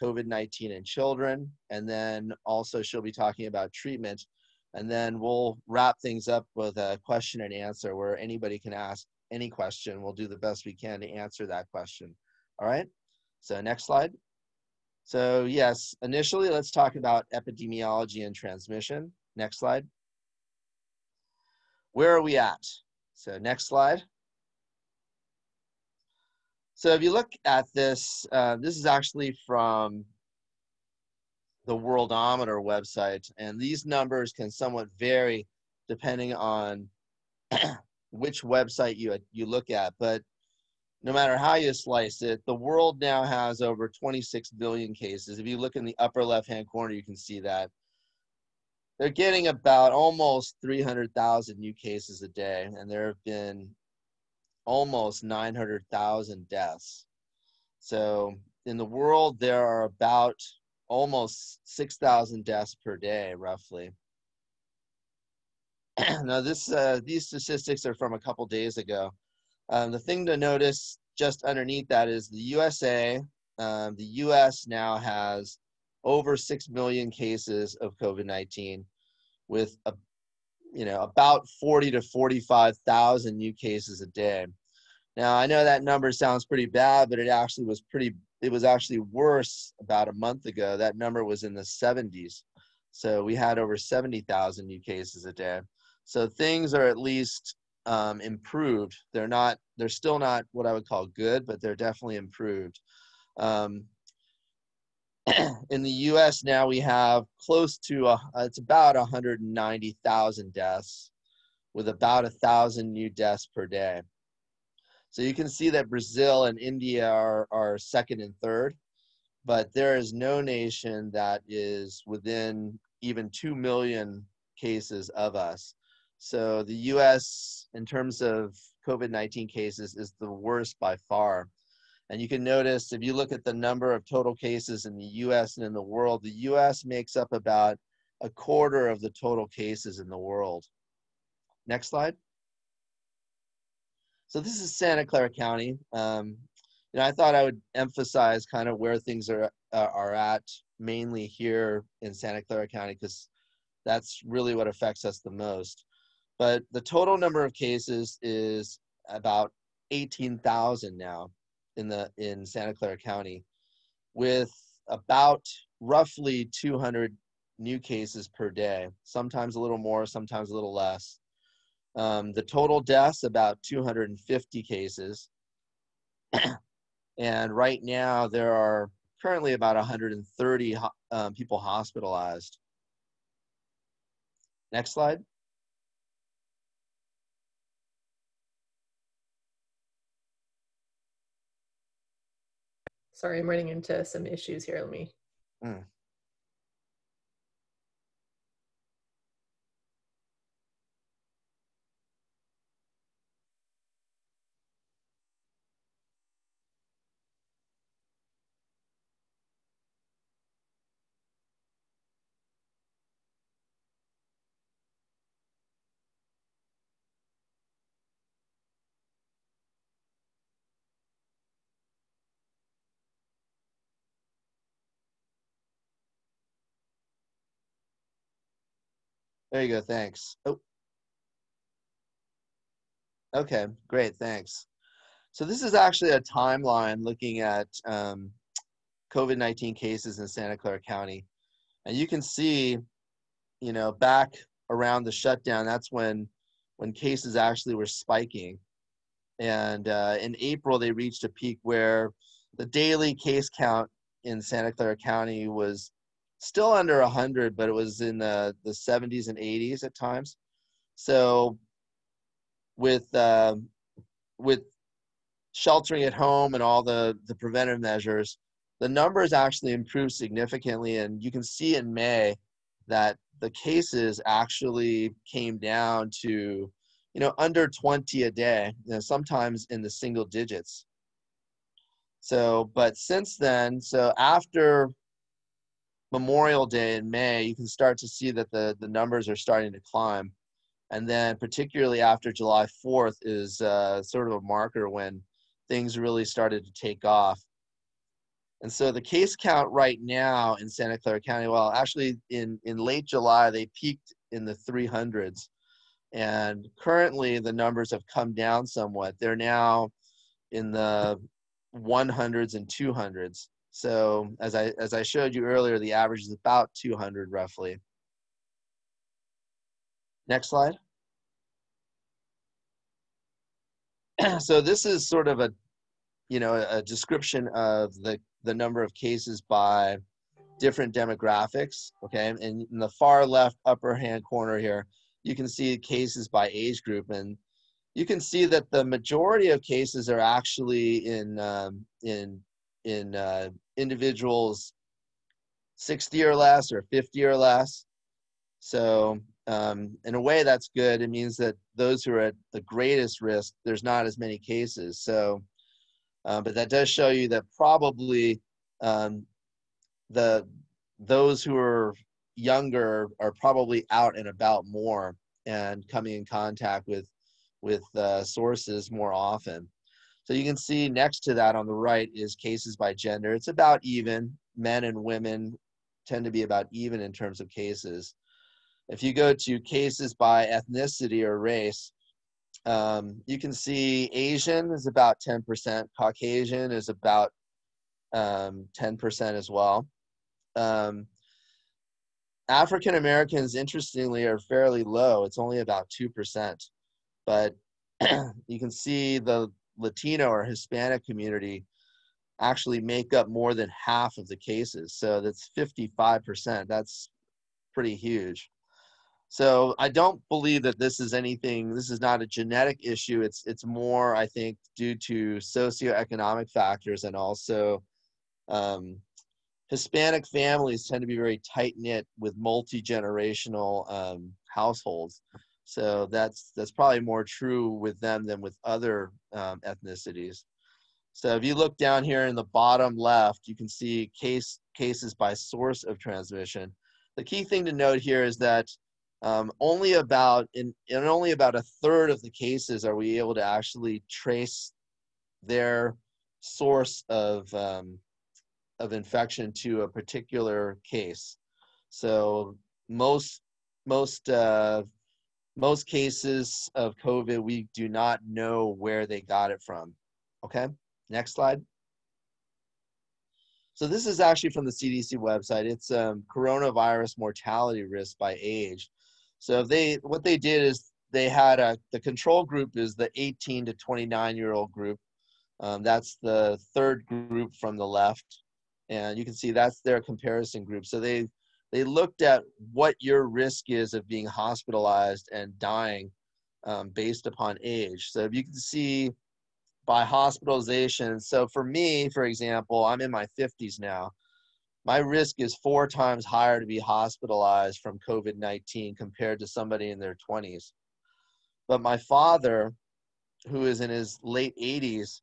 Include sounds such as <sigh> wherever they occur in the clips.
COVID 19 in children. And then also, she'll be talking about treatment. And then we'll wrap things up with a question and answer where anybody can ask any question. We'll do the best we can to answer that question. All right. So, next slide. So, yes, initially, let's talk about epidemiology and transmission. Next slide. Where are we at? So, next slide. So if you look at this, uh, this is actually from the Worldometer website, and these numbers can somewhat vary depending on <clears throat> which website you you look at. But no matter how you slice it, the world now has over 26 billion cases. If you look in the upper left-hand corner, you can see that they're getting about almost 300,000 new cases a day, and there have been almost 900,000 deaths. So in the world, there are about almost 6,000 deaths per day, roughly. <clears throat> now, this uh, these statistics are from a couple days ago. Um, the thing to notice just underneath that is the USA. Um, the U.S. now has over six million cases of COVID-19, with a you know, about 40 to 45,000 new cases a day. Now, I know that number sounds pretty bad, but it actually was pretty, it was actually worse about a month ago. That number was in the 70s. So we had over 70,000 new cases a day. So things are at least um, improved. They're not, they're still not what I would call good, but they're definitely improved. Um, <clears throat> in the U.S. now we have close to a, it's about 190,000 deaths, with about a thousand new deaths per day. So you can see that Brazil and India are, are second and third, but there is no nation that is within even 2 million cases of us. So the US, in terms of COVID 19 cases, is the worst by far. And you can notice if you look at the number of total cases in the US and in the world, the US makes up about a quarter of the total cases in the world. Next slide. So this is Santa Clara County. Um, you know, I thought I would emphasize kind of where things are uh, are at, mainly here in Santa Clara County, because that's really what affects us the most. But the total number of cases is about 18,000 now in the in Santa Clara County, with about roughly 200 new cases per day. Sometimes a little more, sometimes a little less. Um, the total deaths about 250 cases, <clears throat> and right now there are currently about 130 um, people hospitalized. Next slide. Sorry, I'm running into some issues here. Let me. Mm. There you go. Thanks. Oh. Okay, great. Thanks. So this is actually a timeline looking at um, COVID-19 cases in Santa Clara County. And you can see, you know, back around the shutdown, that's when when cases actually were spiking. And uh, in April, they reached a peak where the daily case count in Santa Clara County was still under 100 but it was in the, the 70s and 80s at times. So with uh, with sheltering at home and all the the preventive measures the numbers actually improved significantly. And you can see in may that the cases actually came down to you know under 20 a day you know, sometimes in the single digits. So but since then so after Memorial Day in May, you can start to see that the, the numbers are starting to climb. And then, particularly after July 4th, is uh, sort of a marker when things really started to take off. And so the case count right now in Santa Clara County, well, actually in, in late July, they peaked in the 300s. And currently the numbers have come down somewhat. They're now in the 100s and 200s. So as I, as I showed you earlier, the average is about 200 roughly. Next slide. <clears throat> so this is sort of a, you know, a description of the, the number of cases by different demographics, okay? And in the far left upper hand corner here, you can see cases by age group. And you can see that the majority of cases are actually in, um, in, in uh, individuals 60 or less or 50 or less. So um, in a way, that's good. It means that those who are at the greatest risk, there's not as many cases. So, uh, but that does show you that probably um, the those who are younger are probably out and about more and coming in contact with with uh, sources more often. So you can see next to that on the right is cases by gender. It's about even. Men and women tend to be about even in terms of cases. If you go to cases by ethnicity or race, um, you can see Asian is about 10%, Caucasian is about um, 10% as well. Um, African Americans, interestingly, are fairly low. It's only about 2%. But <clears throat> you can see the Latino or Hispanic community actually make up more than half of the cases. So that's 55%. That's pretty huge. So I don't believe that this is anything. This is not a genetic issue. It's it's more, I think, due to socioeconomic factors and also um, Hispanic families tend to be very tight knit with multi generational um, households. So that's that's probably more true with them than with other um, ethnicities. So if you look down here in the bottom left, you can see case cases by source of transmission. The key thing to note here is that um, only about in, in only about a third of the cases are we able to actually trace their source of um, of infection to a particular case. So most most uh, most cases of COVID, we do not know where they got it from. Okay, next slide. So this is actually from the CDC website. It's um, coronavirus mortality risk by age. So they what they did is they had a the control group is the 18 to 29 year old group. Um, that's the third group from the left, and you can see that's their comparison group. So they they looked at what your risk is of being hospitalized and dying um, based upon age. So if you can see by hospitalization, so for me, for example, I'm in my 50s now my risk is four times higher to be hospitalized from COVID 19 compared to somebody in their 20s. But my father, who is in his late 80s,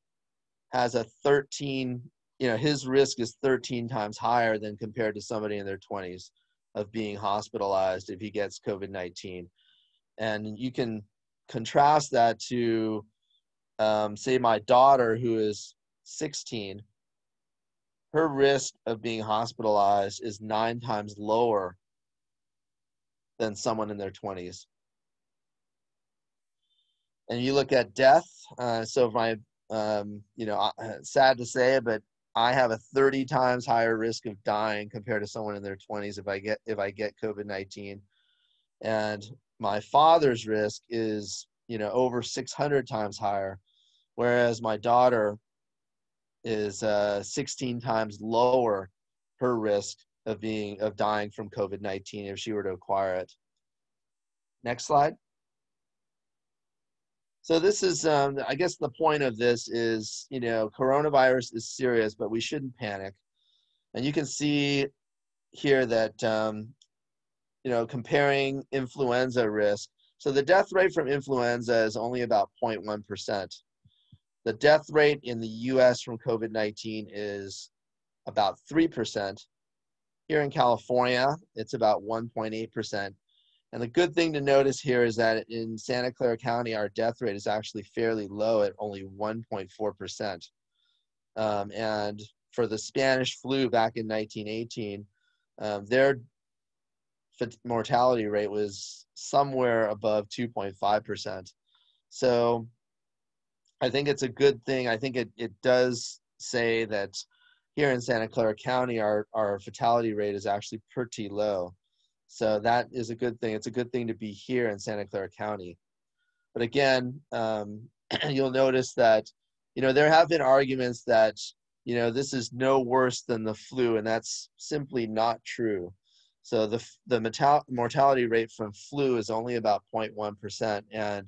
has a 13, you know, his risk is 13 times higher than compared to somebody in their 20s of being hospitalized if he gets COVID 19. And you can contrast that to, um, say, my daughter, who is 16 her risk of being hospitalized is nine times lower than someone in their 20s. And you look at death. Uh, so my, um, you know, uh, sad to say, but I have a 30 times higher risk of dying compared to someone in their 20s if I get if I get COVID-19. And my father's risk is, you know, over 600 times higher, whereas my daughter is uh, 16 times lower her risk of being of dying from COVID-19 if she were to acquire it. Next slide. So this is, um, I guess the point of this is, you know, coronavirus is serious, but we shouldn't panic. And you can see here that, um, you know, comparing influenza risk. So the death rate from influenza is only about 0.1%. The death rate in the US from COVID 19 is about 3%. Here in California, it's about 1.8%. And the good thing to notice here is that in Santa Clara County, our death rate is actually fairly low at only 1.4%. Um, and for the Spanish flu back in 1918, um, their mortality rate was somewhere above 2.5%. So I think it's a good thing. I think it, it does say that here in Santa Clara County, our, our fatality rate is actually pretty low. So that is a good thing. It's a good thing to be here in Santa Clara County. But again, um, <clears throat> you'll notice that, you know, there have been arguments that, you know, this is no worse than the flu, and that's simply not true. So the, the mortality rate from flu is only about 0.1%. And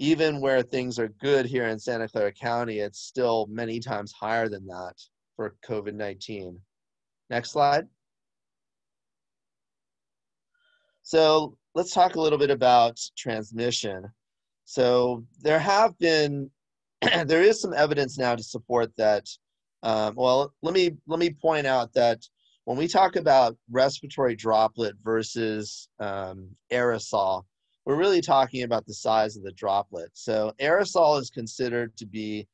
even where things are good here in Santa Clara County, it's still many times higher than that for COVID 19. Next slide. So let's talk a little bit about transmission. So there have been, <clears throat> there is some evidence now to support that. Um, well, let me let me point out that when we talk about respiratory droplet versus um, aerosol, we're really talking about the size of the droplet. So aerosol is considered to be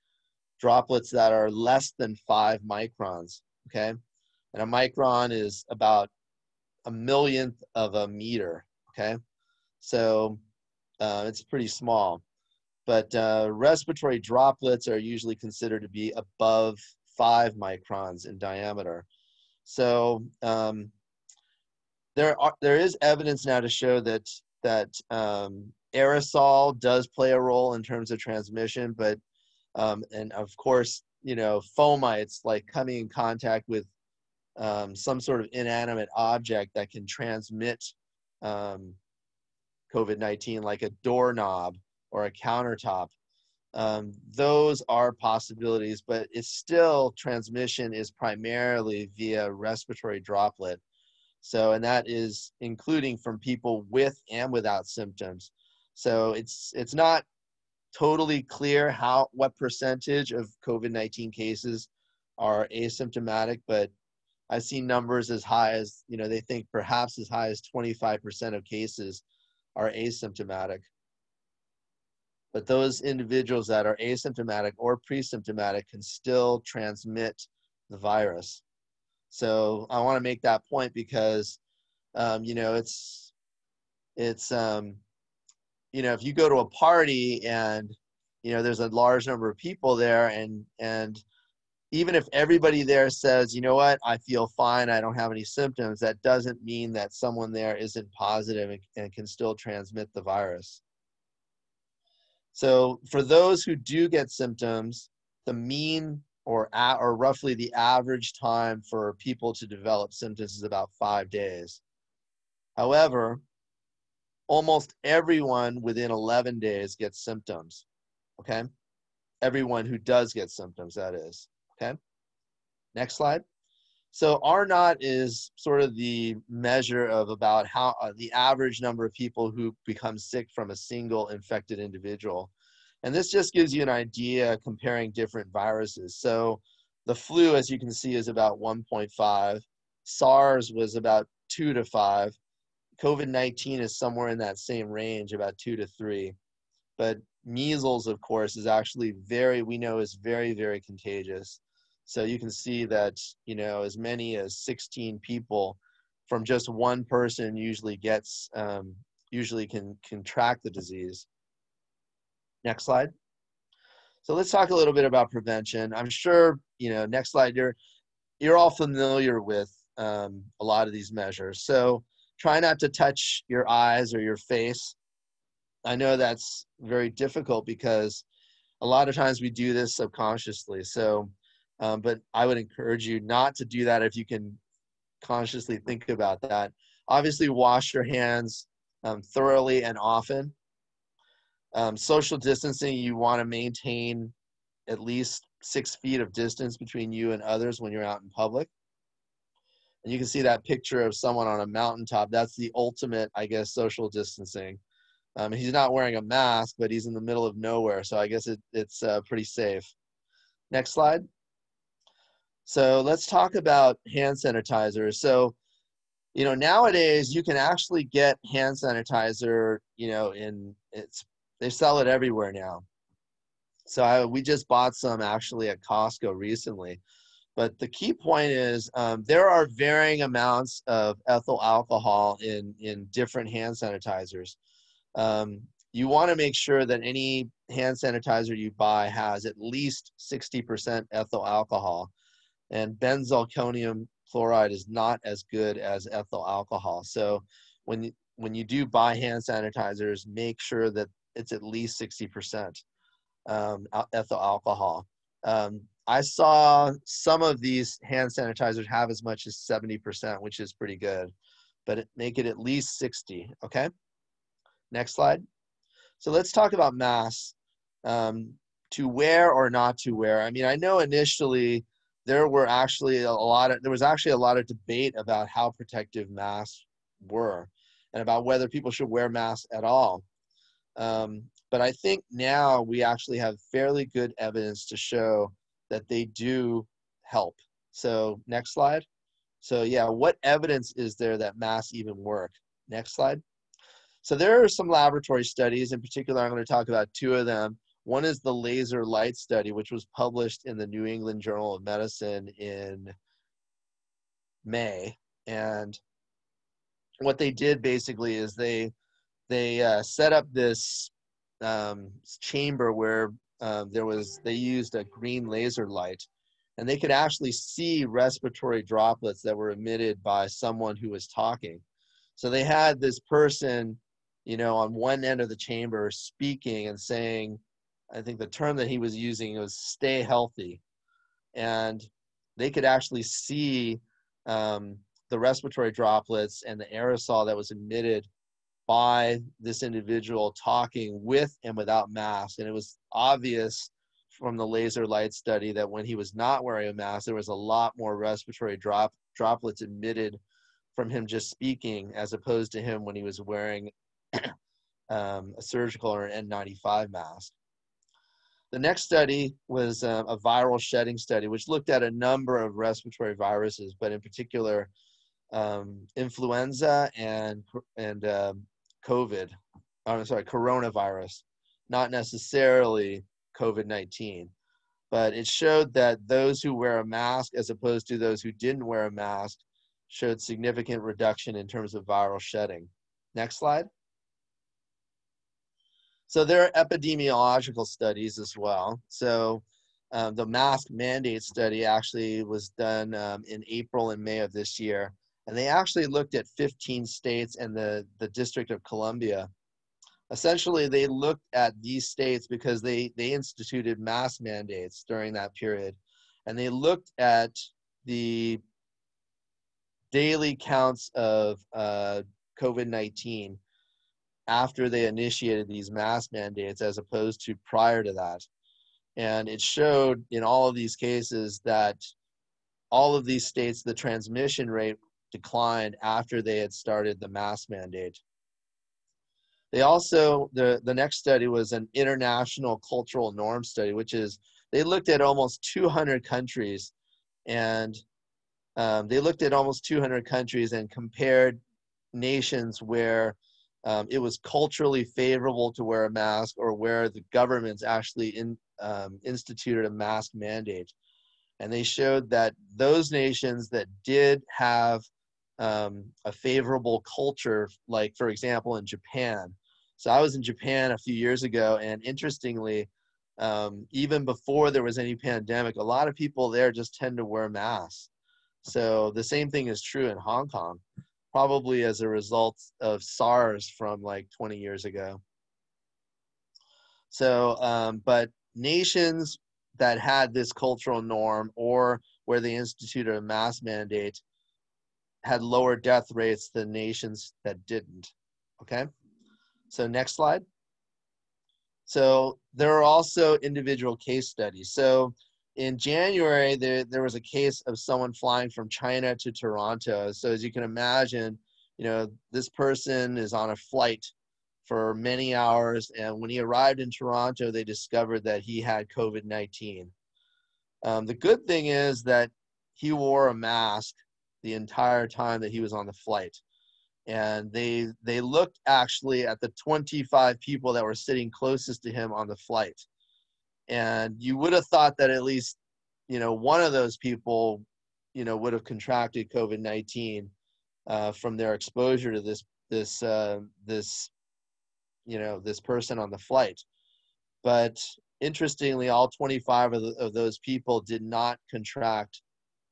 droplets that are less than five microns, okay? And a micron is about a millionth of a meter, okay? So uh, it's pretty small. But uh, respiratory droplets are usually considered to be above five microns in diameter. So um, there are there is evidence now to show that that um, aerosol does play a role in terms of transmission, but um, and of course, you know, fomites like coming in contact with um, some sort of inanimate object that can transmit um, COVID 19, like a doorknob or a countertop. Um, those are possibilities, but it's still transmission is primarily via respiratory droplet. So, and that is including from people with and without symptoms. So it's it's not totally clear how what percentage of COVID-19 cases are asymptomatic, but I've seen numbers as high as, you know, they think perhaps as high as 25% of cases are asymptomatic. But those individuals that are asymptomatic or pre-symptomatic can still transmit the virus. So I want to make that point because, um, you know, it's, it's, um, you know, if you go to a party and, you know, there's a large number of people there and, and even if everybody there says, you know what, I feel fine, I don't have any symptoms, that doesn't mean that someone there isn't positive and, and can still transmit the virus. So for those who do get symptoms, the mean or at, or roughly the average time for people to develop symptoms is about five days. However, almost everyone within 11 days gets symptoms. Okay, everyone who does get symptoms, that is. Okay. Next slide. So R naught is sort of the measure of about how uh, the average number of people who become sick from a single infected individual. And this just gives you an idea comparing different viruses. So the flu, as you can see, is about 1.5. SARS was about 2 to 5. COVID 19 is somewhere in that same range, about 2 to 3. But measles, of course, is actually very, we know, is very, very contagious. So you can see that, you know, as many as 16 people from just one person usually gets, um, usually can contract the disease. Next slide. So let's talk a little bit about prevention. I'm sure, you know, next slide, you're, you're all familiar with um, a lot of these measures. So try not to touch your eyes or your face. I know that's very difficult because a lot of times we do this subconsciously. So um, but I would encourage you not to do that if you can consciously think about that. Obviously, wash your hands um, thoroughly and often. Um, social distancing, you want to maintain at least six feet of distance between you and others when you're out in public. And you can see that picture of someone on a mountaintop. That's the ultimate, I guess, social distancing. Um, he's not wearing a mask, but he's in the middle of nowhere, so I guess it, it's uh, pretty safe. Next slide. So let's talk about hand sanitizers. So, you know, nowadays you can actually get hand sanitizer, you know, in it's they sell it everywhere now. So I, we just bought some actually at Costco recently. But the key point is um, there are varying amounts of ethyl alcohol in, in different hand sanitizers. Um, you want to make sure that any hand sanitizer you buy has at least 60% ethyl alcohol. And benzalkonium chloride is not as good as ethyl alcohol. So when you, when you do buy hand sanitizers, make sure that it's at least 60% um, ethyl alcohol. Um, I saw some of these hand sanitizers have as much as 70%, which is pretty good, but make it at least 60, okay? Next slide. So let's talk about masks. Um, to wear or not to wear. I mean, I know initially there were actually a lot of, there was actually a lot of debate about how protective masks were and about whether people should wear masks at all. Um, but I think now we actually have fairly good evidence to show that they do help. So next slide. So yeah, what evidence is there that masks even work? Next slide. So there are some laboratory studies. In particular, I'm going to talk about two of them. One is the laser light study, which was published in the New England Journal of Medicine in May. And what they did basically is they they uh, set up this um, chamber where uh, there was they used a green laser light and they could actually see respiratory droplets that were emitted by someone who was talking so they had this person you know on one end of the chamber speaking and saying i think the term that he was using was stay healthy and they could actually see um, the respiratory droplets and the aerosol that was emitted by this individual talking with and without mask. And it was obvious from the laser light study that when he was not wearing a mask, there was a lot more respiratory drop droplets emitted from him just speaking as opposed to him when he was wearing <clears throat> um, a surgical or an N95 mask. The next study was a viral shedding study, which looked at a number of respiratory viruses, but in particular, um, influenza and and um, COVID, I'm sorry, coronavirus, not necessarily COVID 19. But it showed that those who wear a mask, as opposed to those who didn't wear a mask, showed significant reduction in terms of viral shedding. Next slide. So there are epidemiological studies as well. So um, the mask mandate study actually was done um, in April and May of this year and they actually looked at 15 states and the, the District of Columbia. Essentially, they looked at these states because they, they instituted mask mandates during that period. And they looked at the daily counts of uh, COVID 19 after they initiated these mask mandates as opposed to prior to that. And it showed in all of these cases that all of these states, the transmission rate declined after they had started the mask mandate. They also, the, the next study was an international cultural norm study, which is they looked at almost 200 countries and um, they looked at almost 200 countries and compared nations where um, it was culturally favorable to wear a mask or where the governments actually in, um, instituted a mask mandate. And they showed that those nations that did have um, a favorable culture, like for example in Japan. So I was in Japan a few years ago, and interestingly, um, even before there was any pandemic, a lot of people there just tend to wear masks. So the same thing is true in Hong Kong, probably as a result of SARS from like 20 years ago. So, um, but nations that had this cultural norm or where they instituted a mass mandate had lower death rates than nations that didn't. Okay, so next slide. So there are also individual case studies. So in January, there, there was a case of someone flying from China to Toronto. So as you can imagine, you know, this person is on a flight for many hours. And when he arrived in Toronto, they discovered that he had COVID 19. Um, the good thing is that he wore a mask the entire time that he was on the flight and they they looked actually at the 25 people that were sitting closest to him on the flight and you would have thought that at least you know, one of those people, you know, would have contracted COVID nineteen uh, from their exposure to this this uh, this you know this person on the flight. But interestingly, all 25 of, the, of those people did not contract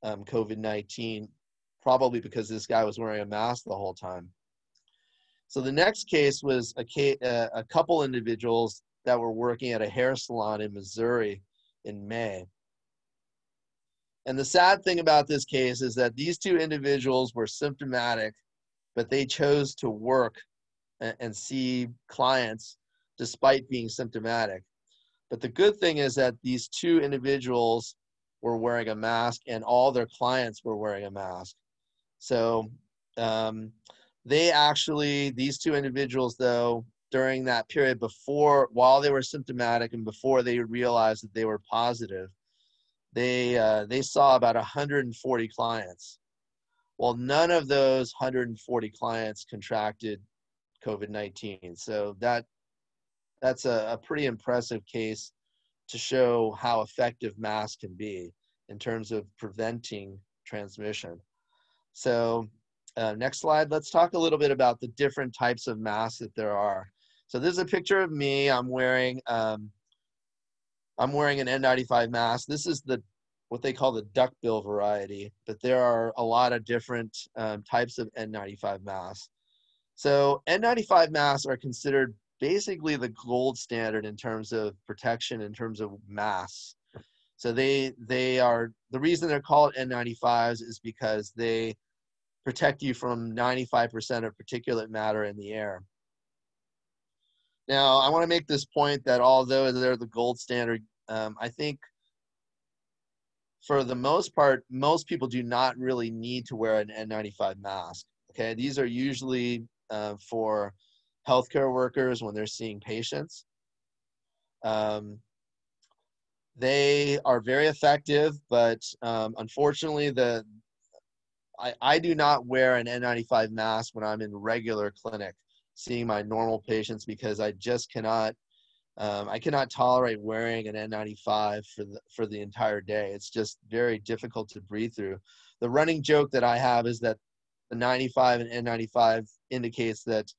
um, COVID 19, probably because this guy was wearing a mask the whole time. So the next case was a, uh, a couple individuals that were working at a hair salon in Missouri in May. And the sad thing about this case is that these two individuals were symptomatic, but they chose to work and, see clients despite being symptomatic. But the good thing is that these two individuals were wearing a mask and all their clients were wearing a mask. So um, they actually, these two individuals, though, during that period before, while they were symptomatic and before they realized that they were positive, they uh, they saw about 140 clients. Well, none of those 140 clients contracted COVID-19. So that that's a, a pretty impressive case to show how effective masks can be in terms of preventing transmission. So uh, next slide, let's talk a little bit about the different types of masks that there are. So this is a picture of me. I'm wearing um, I'm wearing an N95 mask. This is the what they call the duckbill variety, but there are a lot of different um, types of N95 masks. So N95 masks are considered basically the gold standard in terms of protection in terms of masks. So they they are the reason they're called N95s is because they protect you from 95% of particulate matter in the air. Now, I want to make this point that although they're the gold standard, um, I think for the most part, most people do not really need to wear an N95 mask. Okay, these are usually uh, for healthcare workers when they're seeing patients. Um, they are very effective, but um, unfortunately, the I, I do not wear an N95 mask when I'm in regular clinic seeing my normal patients because I just cannot um, I cannot tolerate wearing an N95 for the for the entire day. It's just very difficult to breathe through. The running joke that I have is that the 95 and N95 indicates that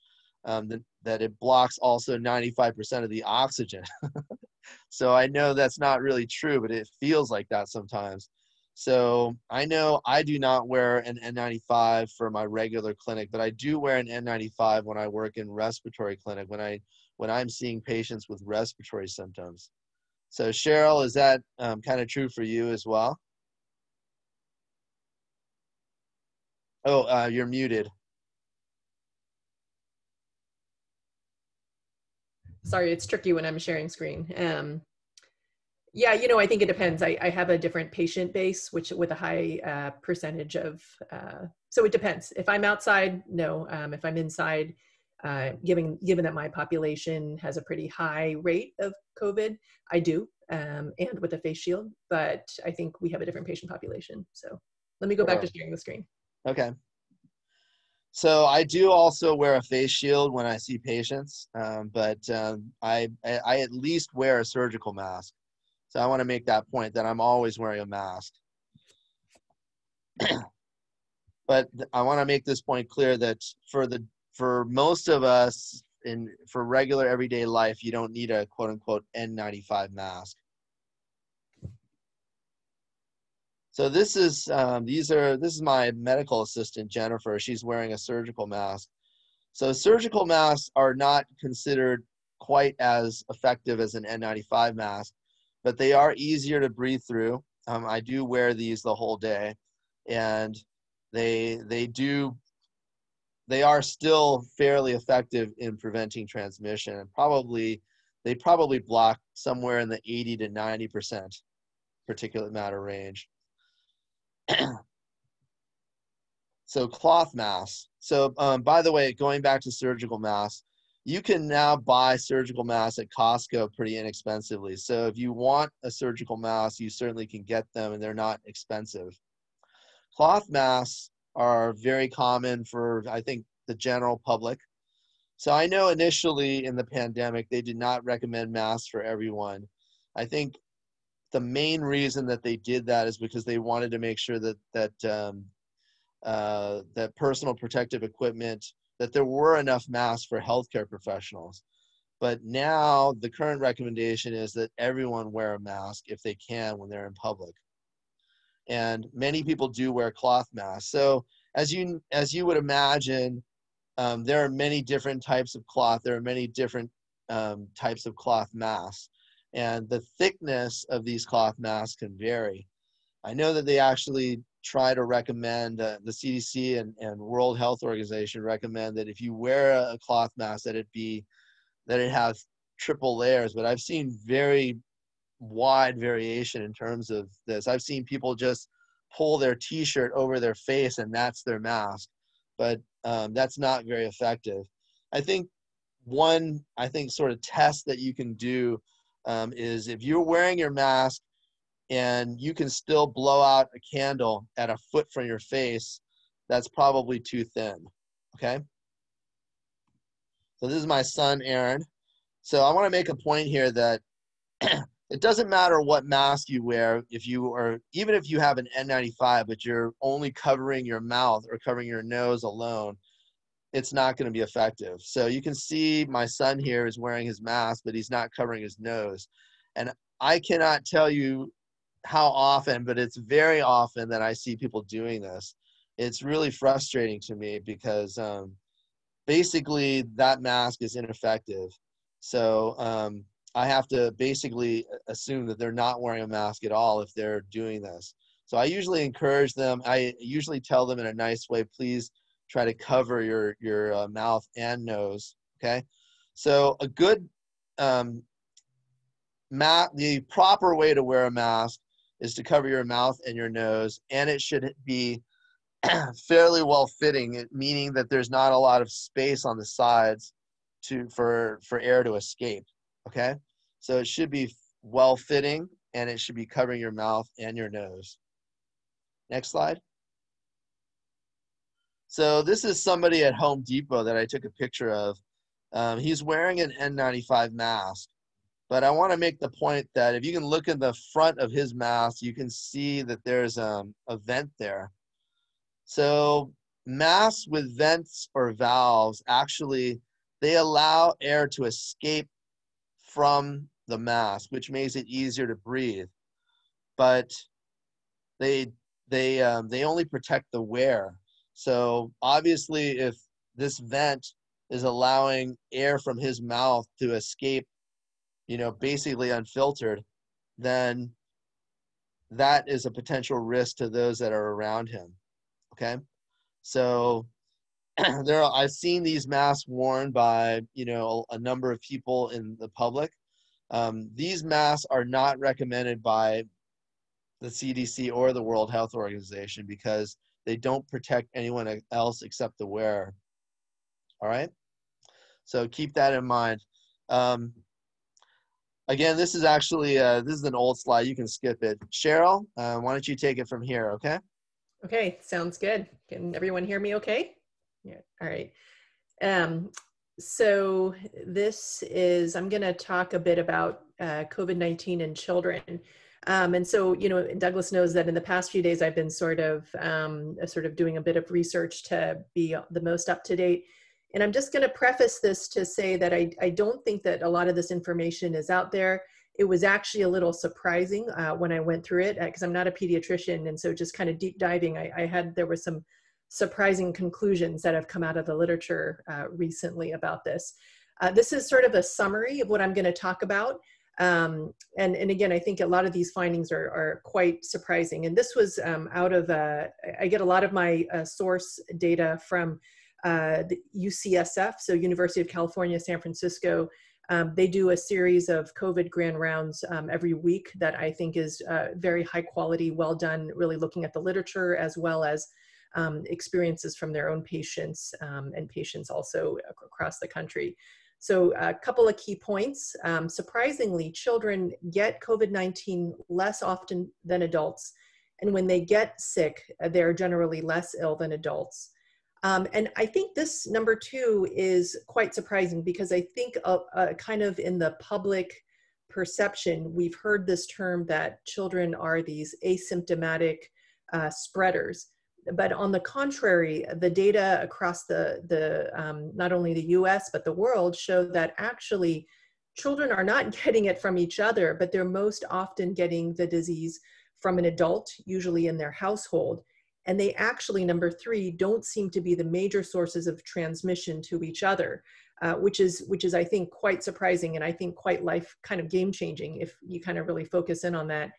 um, the, that it blocks also 95% of the oxygen. <laughs> so I know that's not really true, but it feels like that sometimes. So I know I do not wear an N95 for my regular clinic, but I do wear an N95 when I work in respiratory clinic when I when I'm seeing patients with respiratory symptoms. So Cheryl, is that um, kind of true for you as well? Oh, uh, you're muted. sorry, it's tricky when I'm sharing screen. Um, yeah, you know, I think it depends. I, I have a different patient base, which with a high uh, percentage of, uh, so it depends. If I'm outside, no. Um, if I'm inside, uh, given given that my population has a pretty high rate of COVID, I do, um, and with a face shield. But I think we have a different patient population. So let me go back to sharing the screen. Okay. So I do also wear a face shield when I see patients, um, but um, I, I at least wear a surgical mask. So I want to make that point that I'm always wearing a mask. <clears throat> but I want to make this point clear that for the for most of us in for regular everyday life, you don't need a quote unquote N95 mask. So this is um, these are this is my medical assistant Jennifer. She's wearing a surgical mask. So surgical masks are not considered quite as effective as an N95 mask, but they are easier to breathe through. Um, I do wear these the whole day, and they they do they are still fairly effective in preventing transmission, and probably they probably block somewhere in the 80 to 90 percent particulate matter range. <clears throat> so cloth masks. So um, by the way, going back to surgical masks, you can now buy surgical masks at Costco pretty inexpensively. So if you want a surgical mask, you certainly can get them and they're not expensive. Cloth masks are very common for, I think, the general public. So I know initially in the pandemic, they did not recommend masks for everyone. I think the main reason that they did that is because they wanted to make sure that that um, uh, that personal protective equipment that there were enough masks for healthcare professionals. But now the current recommendation is that everyone wear a mask if they can when they're in public. And many people do wear cloth masks. So as you as you would imagine, um, there are many different types of cloth. There are many different um, types of cloth masks, and the thickness of these cloth masks can vary. I know that they actually try to recommend uh, the CDC and, and World Health Organization recommend that if you wear a cloth mask that it be that it has triple layers. But I've seen very wide variation in terms of this. I've seen people just pull their t-shirt over their face and that's their mask. But um, that's not very effective. I think one I think sort of test that you can do um, is if you're wearing your mask and you can still blow out a candle at a foot from your face, that's probably too thin. Okay? So this is my son, Aaron. So I want to make a point here that <clears throat> it doesn't matter what mask you wear if you are even if you have an N95 but you're only covering your mouth or covering your nose alone it's not going to be effective so you can see my son here is wearing his mask but he's not covering his nose and I cannot tell you how often, but it's very often that I see people doing this. It's really frustrating to me because um, basically that mask is ineffective. So um, I have to basically assume that they're not wearing a mask at all if they're doing this. So I usually encourage them. I usually tell them in a nice way, please try to cover your your uh, mouth and nose. Okay. So a good um, ma- the proper way to wear a mask is to cover your mouth and your nose, and it should be <clears throat> fairly well fitting, meaning that there's not a lot of space on the sides to for for air to escape. Okay, so it should be well fitting, and it should be covering your mouth and your nose. Next slide. So this is somebody at Home Depot that I took a picture of. Um, he's wearing an N95 mask, but I want to make the point that if you can look in the front of his mask, you can see that there's um, a vent there. So masks with vents or valves actually they allow air to escape from the mask, which makes it easier to breathe. But they they um, they only protect the wear. So obviously, if this vent is allowing air from his mouth to escape you know, basically unfiltered, then that is a potential risk to those that are around him. Okay. So <clears throat> there are, I've seen these masks worn by, you know, a, number of people in the public. Um, these masks are not recommended by the CDC or the World Health Organization because they don't protect anyone else except the wearer. All right. So keep that in mind. Um, Again, this is actually uh, this is an old slide. You can skip it. Cheryl, uh, why don't you take it from here? Okay. Okay, sounds good. Can everyone hear me? Okay. Yeah. All right. Um, so this is I'm going to talk a bit about uh, COVID-19 in children. Um, and so, you know, Douglas knows that in the past few days, I've been sort of, um, sort of doing a bit of research to be the most up to date. And I'm just going to preface this to say that I, I don't think that a lot of this information is out there. It was actually a little surprising uh, when I went through it because uh, I'm not a pediatrician. And so just kind of deep diving, I, I, had, there were some surprising conclusions that have come out of the literature uh, recently about this. Uh, this is sort of a summary of what I'm going to talk about. Um, and, and again, I think a lot of these findings are, are quite surprising. And this was um, out of, uh, I get a lot of my uh, source data from uh, the UCSF, so University of California, San Francisco, um, they do a series of COVID grand rounds um, every week that I think is uh, very high quality, well done, really looking at the literature as well as um, experiences from their own patients um, and patients also across the country. So a couple of key points. Um, surprisingly, children get COVID-19 less often than adults. And when they get sick, they're generally less ill than adults. Um, and I think this number two is quite surprising because I think uh, kind of in the public perception, we've heard this term that children are these asymptomatic uh, spreaders. But on the contrary, the data across the, the um, not only the US, but the world show that actually children are not <laughs> getting it from each other, but they're most often getting the disease from an adult, usually in their household. And they actually, number three, don't seem to be the major sources of transmission to each other, uh, which is, which is, I think, quite surprising and I think quite life kind of game changing if you kind of really focus in on that.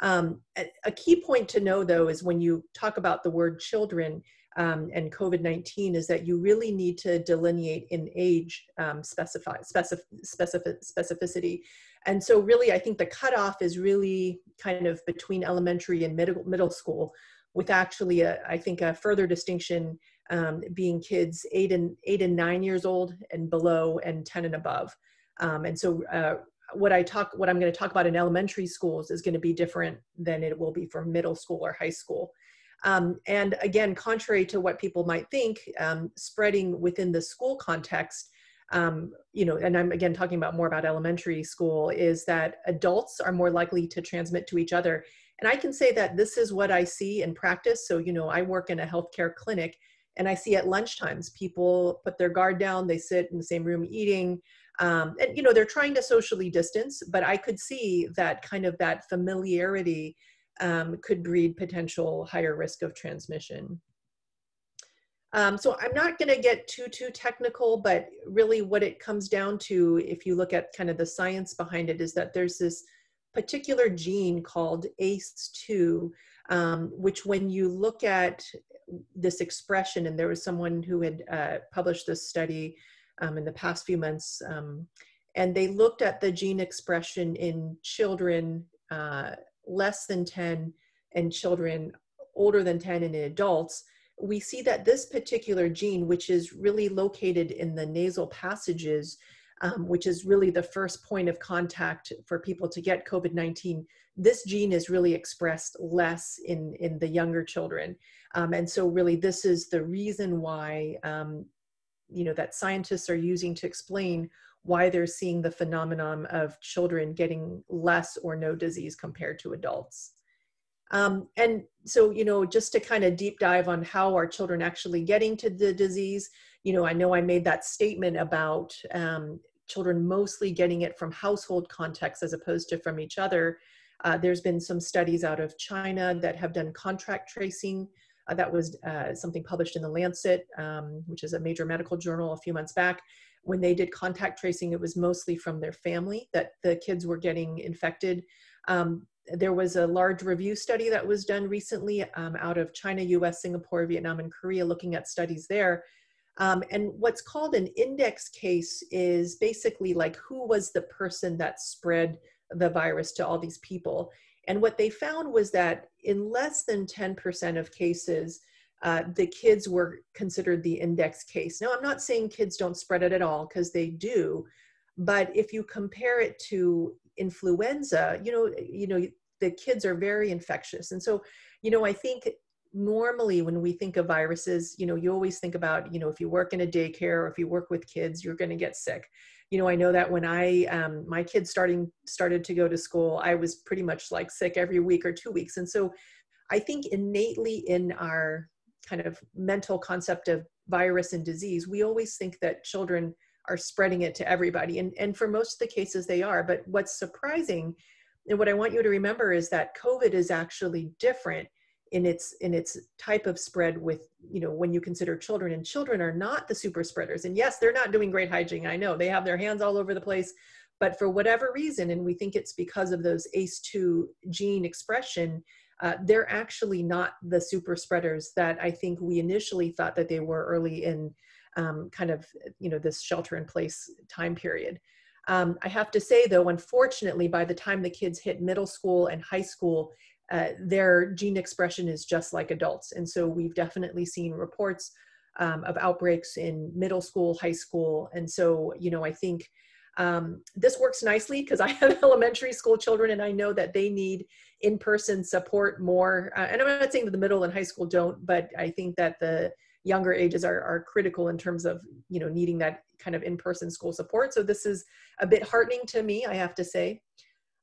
Um, a, key point to know, though, is when you talk about the word children, um, and COVID 19 is that you really need to delineate in age um, specify, specific, specific, specificity. And so, really, I think the cutoff is really kind of between elementary and middle, middle school, with actually, a, I think, a further distinction um, being kids eight and eight and nine years old and below, and 10 and above. Um, and so, uh, what I talk, what I'm going to talk about in elementary schools is going to be different than it will be for middle school or high school. Um, and again, contrary to what people might think, um, spreading within the school context, um, you know, and I'm again talking about more about elementary school, is that adults are more likely to transmit to each other. And I can say that this is what I see in practice. So, you know, I work in a healthcare clinic and I see at lunchtimes people put their guard down, they sit in the same room eating. Um, and, you know, they're trying to socially distance, but I could see that kind of that familiarity um, could breed potential higher risk of transmission. Um, so I'm not going to get too, too technical, but really what it comes down to, if you look at kind of the science behind it, is that there's this particular gene called ACE2, um, which when you look at this expression, and there was someone who had uh, published this study um, in the past few months, um, and they looked at the gene expression in children uh, less than 10 and children older than 10 and in adults, we see that this particular gene, which is really located in the nasal passages, um, which is really the first point of contact for people to get COVID 19, this gene is really expressed less in, in the younger children. Um, and so, really, this is the reason why, um, you know, that scientists are using to explain why they're seeing the phenomenon of children getting less or no disease compared to adults. Um, and so, you know, just to kind of deep dive on how are children actually getting to the disease, you know, I know I made that statement about um, children mostly getting it from household contexts as opposed to from each other. Uh, there's been some studies out of China that have done contact tracing. Uh, that was uh, something published in the Lancet, um, which is a major medical journal a few months back when they did contact tracing, it was mostly from their family that the kids were getting infected. Um, there was a large review study that was done recently um, out of China, US, Singapore, Vietnam, and Korea, looking at studies there. Um, and what's called an index case is basically like who was the person that spread the virus to all these people. And what they found was that in less than 10% of cases, uh, the kids were considered the index case. Now, I'm not saying kids don't spread it at all because they do, but if you compare it to influenza, you know, you know, the kids are very infectious, and so, you know, I think normally when we think of viruses, you know, you always think about, you know, if you work in a daycare or if you work with kids, you're going to get sick. You know, I know that when I um, my kids starting started to go to school, I was pretty much like sick every week or two weeks, and so I think innately in our kind of mental concept of virus and disease, we always think that children are spreading it to everybody. And, and for most of the cases, they are. But what's surprising, and what I want you to remember, is that COVID is actually different in its in its type of spread with you know when you consider children and children are not the super spreaders and yes they're not doing great hygiene i know they have their hands all over the place but for whatever reason and we think it's because of those ace2 gene expression uh, they're actually not the super spreaders that I think we initially thought that they were early in um, kind of you know this shelter in place time period. Um, I have to say though, unfortunately, by the time the kids hit middle school and high school, uh, their gene expression is just like adults, and so we've definitely seen reports um, of outbreaks in middle school, high school, and so you know I think um, this works nicely because I have <laughs> elementary school children and I know that they need in-person support more. Uh, and I'm not saying that the middle and high school don't, but I think that the younger ages are, are critical in terms of you know needing that kind of in-person school support. So this is a bit heartening to me i have to say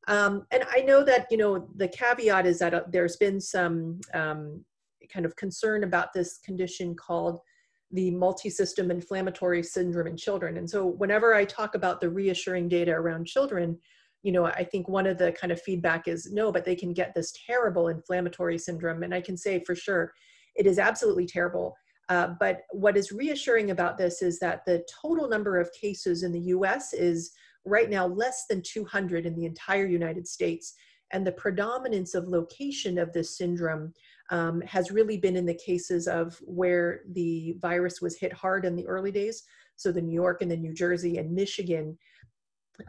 um, and i know that you know the caveat is that uh, there's been some um, kind of concern about this condition called the multi-system inflammatory syndrome in children. And so whenever i talk about the reassuring data around children you know i think one of the kind of feedback is no but they can get this terrible inflammatory syndrome. And i can say for sure it is absolutely terrible. Uh, but what is reassuring about this is that the total number of cases in the US is right now less than 200 in the entire United States. And the predominance of location of this syndrome um, has really been in the cases of where the virus was hit hard in the early days. So the New York and the New Jersey and Michigan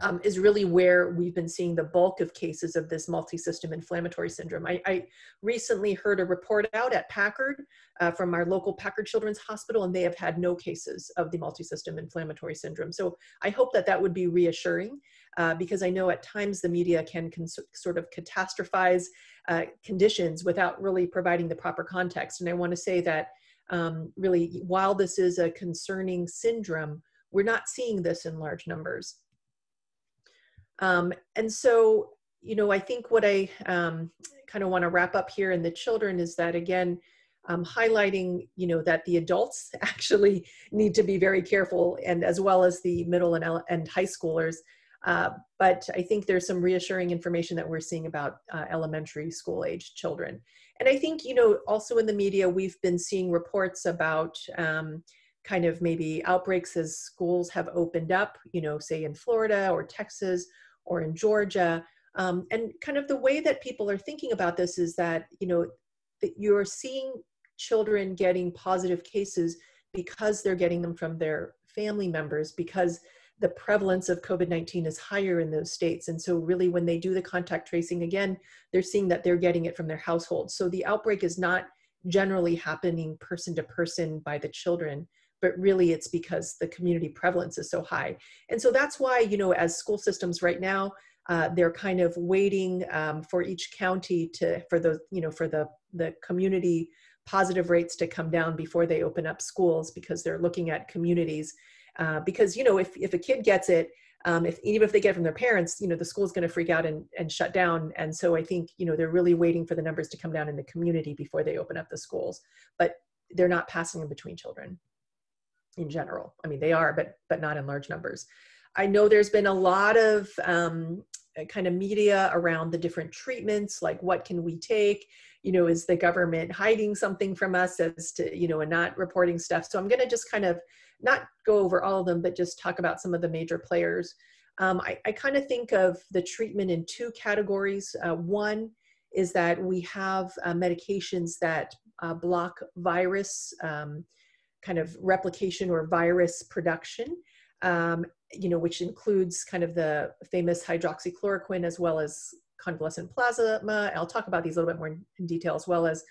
um, is really where we've been seeing the bulk of cases of this multi-system inflammatory syndrome. I, I recently heard a report out at Packard uh, from our local Packard Children's Hospital, and they have had no cases of the multi-system inflammatory syndrome. So I hope that that would be reassuring uh, because I know at times the media can sort of catastrophize uh, conditions without really providing the proper context. And I want to say that um, really, while this is a concerning syndrome, we're not seeing this in large numbers. Um, and so, you know, I think what I um, kind of want to wrap up here in the children is that again, um, highlighting, you know, that the adults <laughs> actually need to be very careful, and as well as the middle and, and high schoolers. Uh, but I think there's some reassuring information that we're seeing about uh, elementary school age children. And I think, you know, also in the media, we've been seeing reports about um, kind of maybe outbreaks as schools have opened up, you know, say in Florida or Texas or in Georgia. Um, and kind of the way that people are thinking about this is that, you know, that you're seeing children getting positive cases because they're getting them from their family members because the prevalence of COVID 19 is higher in those states. And so, really, when they do the contact tracing again, they're seeing that they're getting it from their household. So, the outbreak is not generally happening person to person by the children, but really it's because the community prevalence is so high. And so that's why, you know, as school systems right now, uh, they're kind of waiting um, for each county to, for the, you know, for the, the community positive rates to come down before they open up schools because they're looking at communities. Uh, because, you know, if, if a kid gets it, um, if even if they get it from their parents, you know, the school's going to freak out and, and shut down. And so I think, you know, they're really waiting for the numbers to come down in the community before they open up the schools. But they're not passing them between children in general. I mean, they are, but but not in large numbers. I know there's been a lot of um, kind of media around the different treatments, like what can we take? You know, is the government hiding something from us as to you know and not reporting stuff? So I'm going to just kind of not go over all of them, but just talk about some of the major players. Um, I, I kind of think of the treatment in two categories. Uh, one is that we have uh, medications that uh, block virus. Um, kind of replication or virus production, um, you know, which includes kind of the famous hydroxychloroquine as well as convalescent plasma. I'll talk about these a little bit more in, detail as well as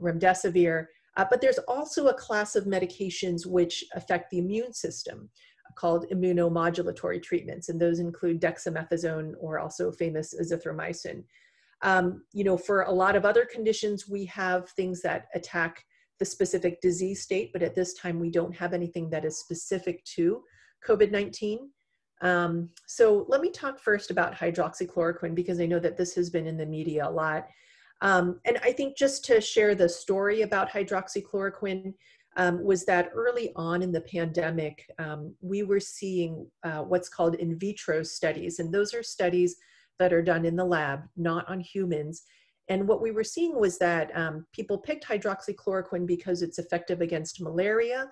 remdesivir. Uh, but there's also a class of medications which affect the immune system called immunomodulatory treatments, and those include dexamethasone or also famous azithromycin. Um, you know, for a lot of other conditions, we have things that attack the specific disease state, but at this time we don't have anything that is specific to COVID-19. Um, so let me talk first about hydroxychloroquine because I know that this has been in the media a lot. Um, and I think just to share the story about hydroxychloroquine um, was that early on in the pandemic, um, we were seeing uh, what's called in vitro studies. And those are studies that are done in the lab, not on humans. And what we were seeing was that um, people picked hydroxychloroquine because it's effective against malaria.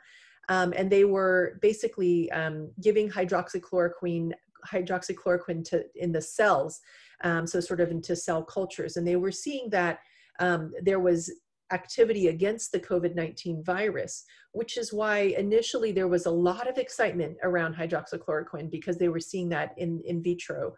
Um, and they were basically um, giving hydroxychloroquine hydroxychloroquine to in the cells, um, so sort of into cell cultures. And they were seeing that um, there was activity against the COVID-19 virus, which is why initially there was a lot of excitement around hydroxychloroquine because they were seeing that in, in vitro.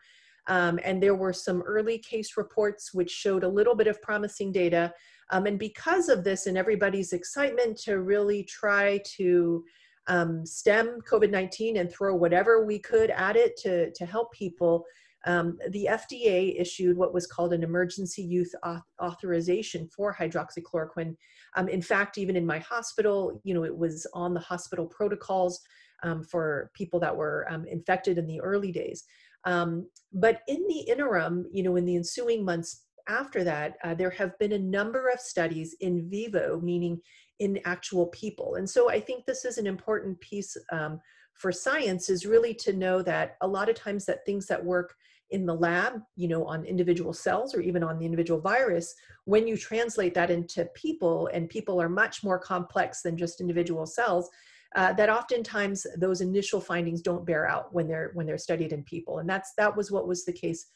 Um, and there were some early case reports which showed a little bit of promising data. Um, and because of this and everybody's excitement to really try to um, stem COVID 19 and throw whatever we could at it to, to help people, um, the FDA issued what was called an emergency use authorization for hydroxychloroquine. Um, in fact, even in my hospital, you know, it was on the hospital protocols um, for people that were um, infected in the early days. Um, but in the interim, you know, in the ensuing months after that, uh, there have been a number of studies in vivo, meaning in actual people. And so I think this is an important piece um, for science is really to know that a lot of times that things that work in the lab, you know, on individual cells or even on the individual virus, when you translate that into people, and people are much more complex than just individual cells, uh, that oftentimes those initial findings don't bear out when they're when they're studied in people, and that's that was what was the case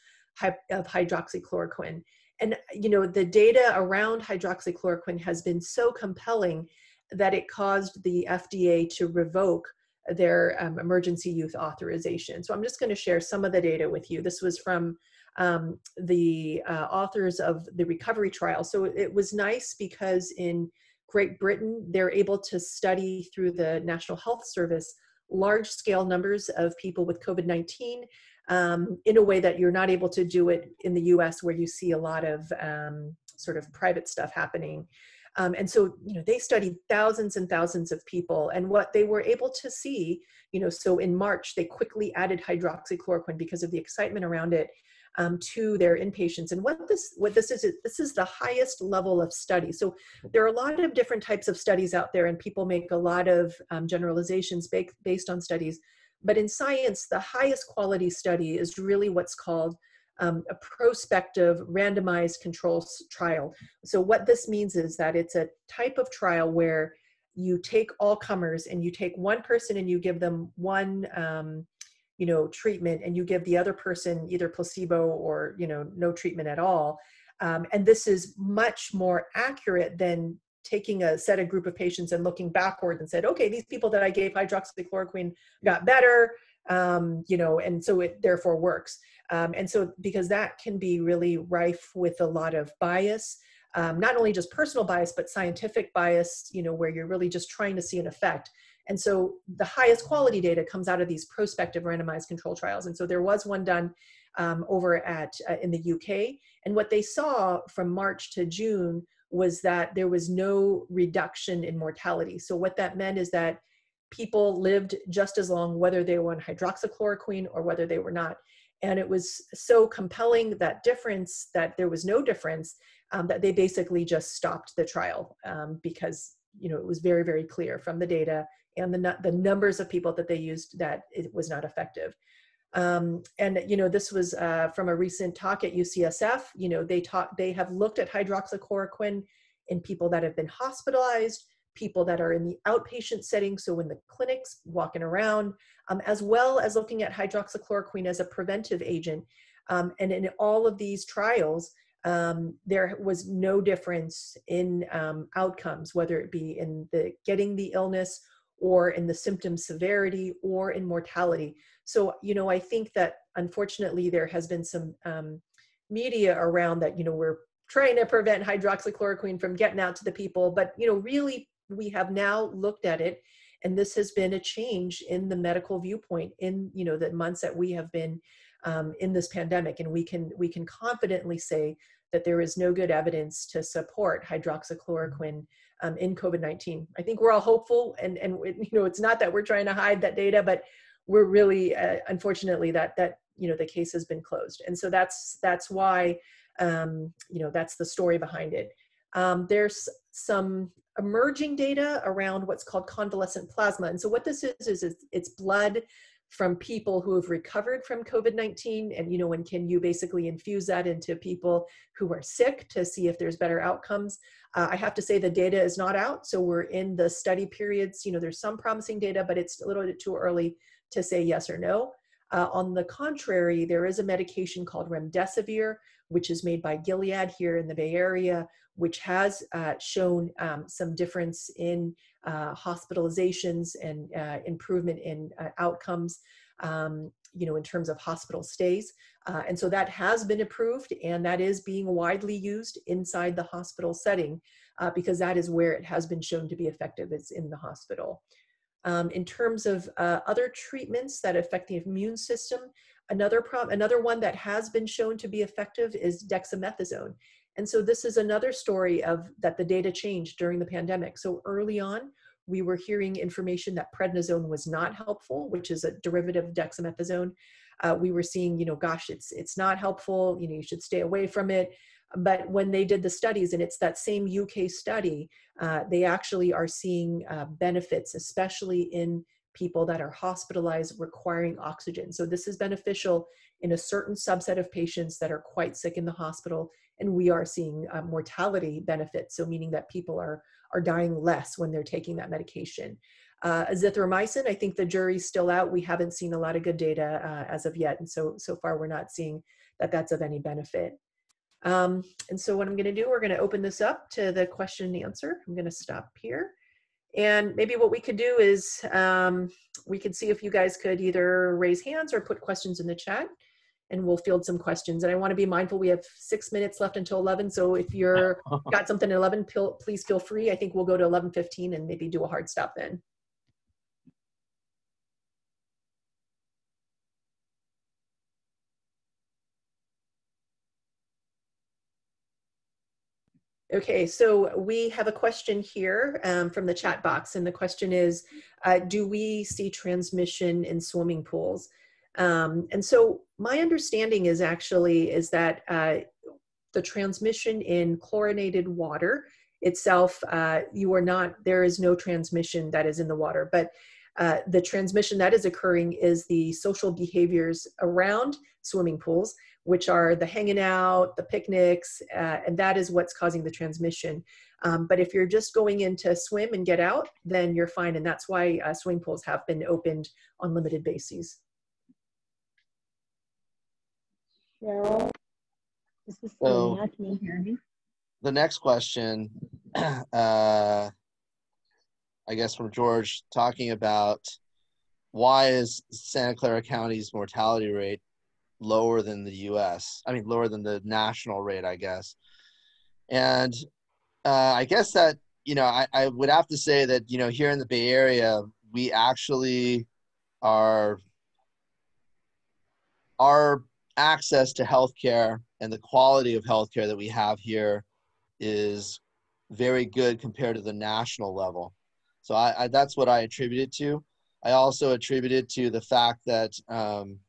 of hydroxychloroquine. And you know, the data around hydroxychloroquine has been so compelling that it caused the FDA to revoke their um, emergency use authorization. So I'm just going to share some of the data with you. This was from um, the uh, authors of the recovery trial. So it was nice because in Great Britain, they're able to study through the National Health Service large scale numbers of people with COVID 19 um, in a way that you're not able to do it in the US, where you see a lot of um, sort of private stuff happening. Um, and so, you know, they studied thousands and thousands of people. And what they were able to see, you know, so in March, they quickly added hydroxychloroquine because of the excitement around it um, to their inpatients. And what this what this is, this is the highest level of study. So there are a lot of different types of studies out there, and people make a lot of um, generalizations based on studies. But in science, the highest quality study is really what's called um, a prospective randomized control trial. So what this means is that it's a type of trial where you take all comers and you take one person and you give them one um, you know treatment and you give the other person either placebo or you know no treatment at all um, and this is much more accurate than taking a set of group of patients and looking backward and said okay these people that i gave hydroxychloroquine got better um, you know, and so it therefore works. Um, and so because that can be really rife with a lot of bias, um, not only just personal bias, but scientific bias, you know, where you're really just trying to see an effect. And so the highest quality data comes out of these prospective randomized control trials. And so there was one done um, over at uh, in the UK, and what they saw from March to June was that there was no reduction in mortality. So what that meant is that people lived just as long whether they were on hydroxychloroquine or whether they were not. And it was so compelling that difference that there was no difference um, that they basically just stopped the trial um, because you know it was very very clear from the data and the the numbers of people that they used that it was not effective. Um, and you know this was uh, from a recent talk at UCSF. You know they talk they have looked at hydroxychloroquine in people that have been hospitalized, people that are in the outpatient setting, so in the clinics, walking around, um, as well as looking at hydroxychloroquine as a preventive agent. Um, and in all of these trials, um, there was no difference in um, outcomes, whether it be in the getting the illness or in the symptom severity or in mortality. So, you know, I think that unfortunately there has been some um, media around that, you know, we're trying to prevent hydroxychloroquine from getting out to the people, but, you know, really we have now looked at it and this has been a change in the medical viewpoint in you know the months that we have been um, in this pandemic and we can we can confidently say that there is no good evidence to support hydroxychloroquine um, in covid-19 i think we're all hopeful and and <laughs> you know it's not that we're trying to hide that data but we're really uh, unfortunately that that you know the case has been closed. And so that's that's why um, you know that's the story behind it. Um, there's some emerging data around what's called convalescent plasma. And so what this is, is it's, it's blood from people who have recovered from COVID-19 and you know and can you basically infuse that into people who are sick to see if there's better outcomes? Uh, I have to say the data is not out so we're in the study periods. You know there's some promising data but it's a little bit too early to say yes or no uh, on the contrary there is a medication called remdesivir which is made by Gilead here in the Bay Area which has uh, shown um, some difference in uh, hospitalizations and uh, improvement in uh, outcomes, um, you know, in terms of hospital stays. Uh, and so that has been approved and that is being widely used inside the hospital setting because that is where it has been shown to be effective is in the hospital. Um, in terms of uh, other treatments that affect the immune system, another problem, another one that has been shown to be effective is dexamethasone. And so this is another story of that the data changed during the pandemic. So early on, we were hearing information that prednisone was not helpful, which is a derivative of dexamethasone. Uh, we were seeing, you know, gosh, it's it's not helpful. You know, you should stay away from it. But when they did the studies, and it's that same UK study, uh, they actually are seeing uh, benefits, especially in people that are hospitalized requiring oxygen. So this is beneficial in a certain subset of patients that are quite sick in the hospital, and we are seeing uh, mortality benefits. So meaning that people are are dying less when they're taking that medication. Uh, azithromycin, I think the jury's still out. We haven't seen a lot of good data uh, as of yet, and so so far we're not seeing that that's of any benefit. Um, and so what I'm going to do, we're going to open this up to the question and answer. I'm going to stop here. And maybe what we could do is um, we could see if you guys could either raise hands or put questions in the chat and we'll field some questions. And I want to be mindful, we have six minutes left until 11. So if you're <laughs> got something at 11, please feel free. I think we'll go to 11.15 and maybe do a hard stop then. Okay, so we have a question here um, from the chat box, and the question is, uh, do we see transmission in swimming pools? Um, and so my understanding is actually is that uh, the transmission in chlorinated water itself, uh, you are not, there is no transmission that is in the water, but uh, the transmission that is occurring is the social behaviors around swimming pools, which are the hanging out, the picnics, uh, and that is what's causing the transmission. Um, but if you're just going in to swim and get out, then you're fine. And that's why uh, swimming pools have been opened on limited bases. Cheryl, this is Selena. Can you hear me? The next question, <clears throat> uh, I guess from George, talking about why is Santa Clara County's mortality rate lower than the U.S.? I mean, lower than the national rate, I guess. And uh, I guess that you know, I, I would have to say that you know, here in the Bay Area, we actually are our access to healthcare and the quality of healthcare that we have here is very good compared to the national level. So I, I that's what I attribute it to. I also attribute it to the fact that um,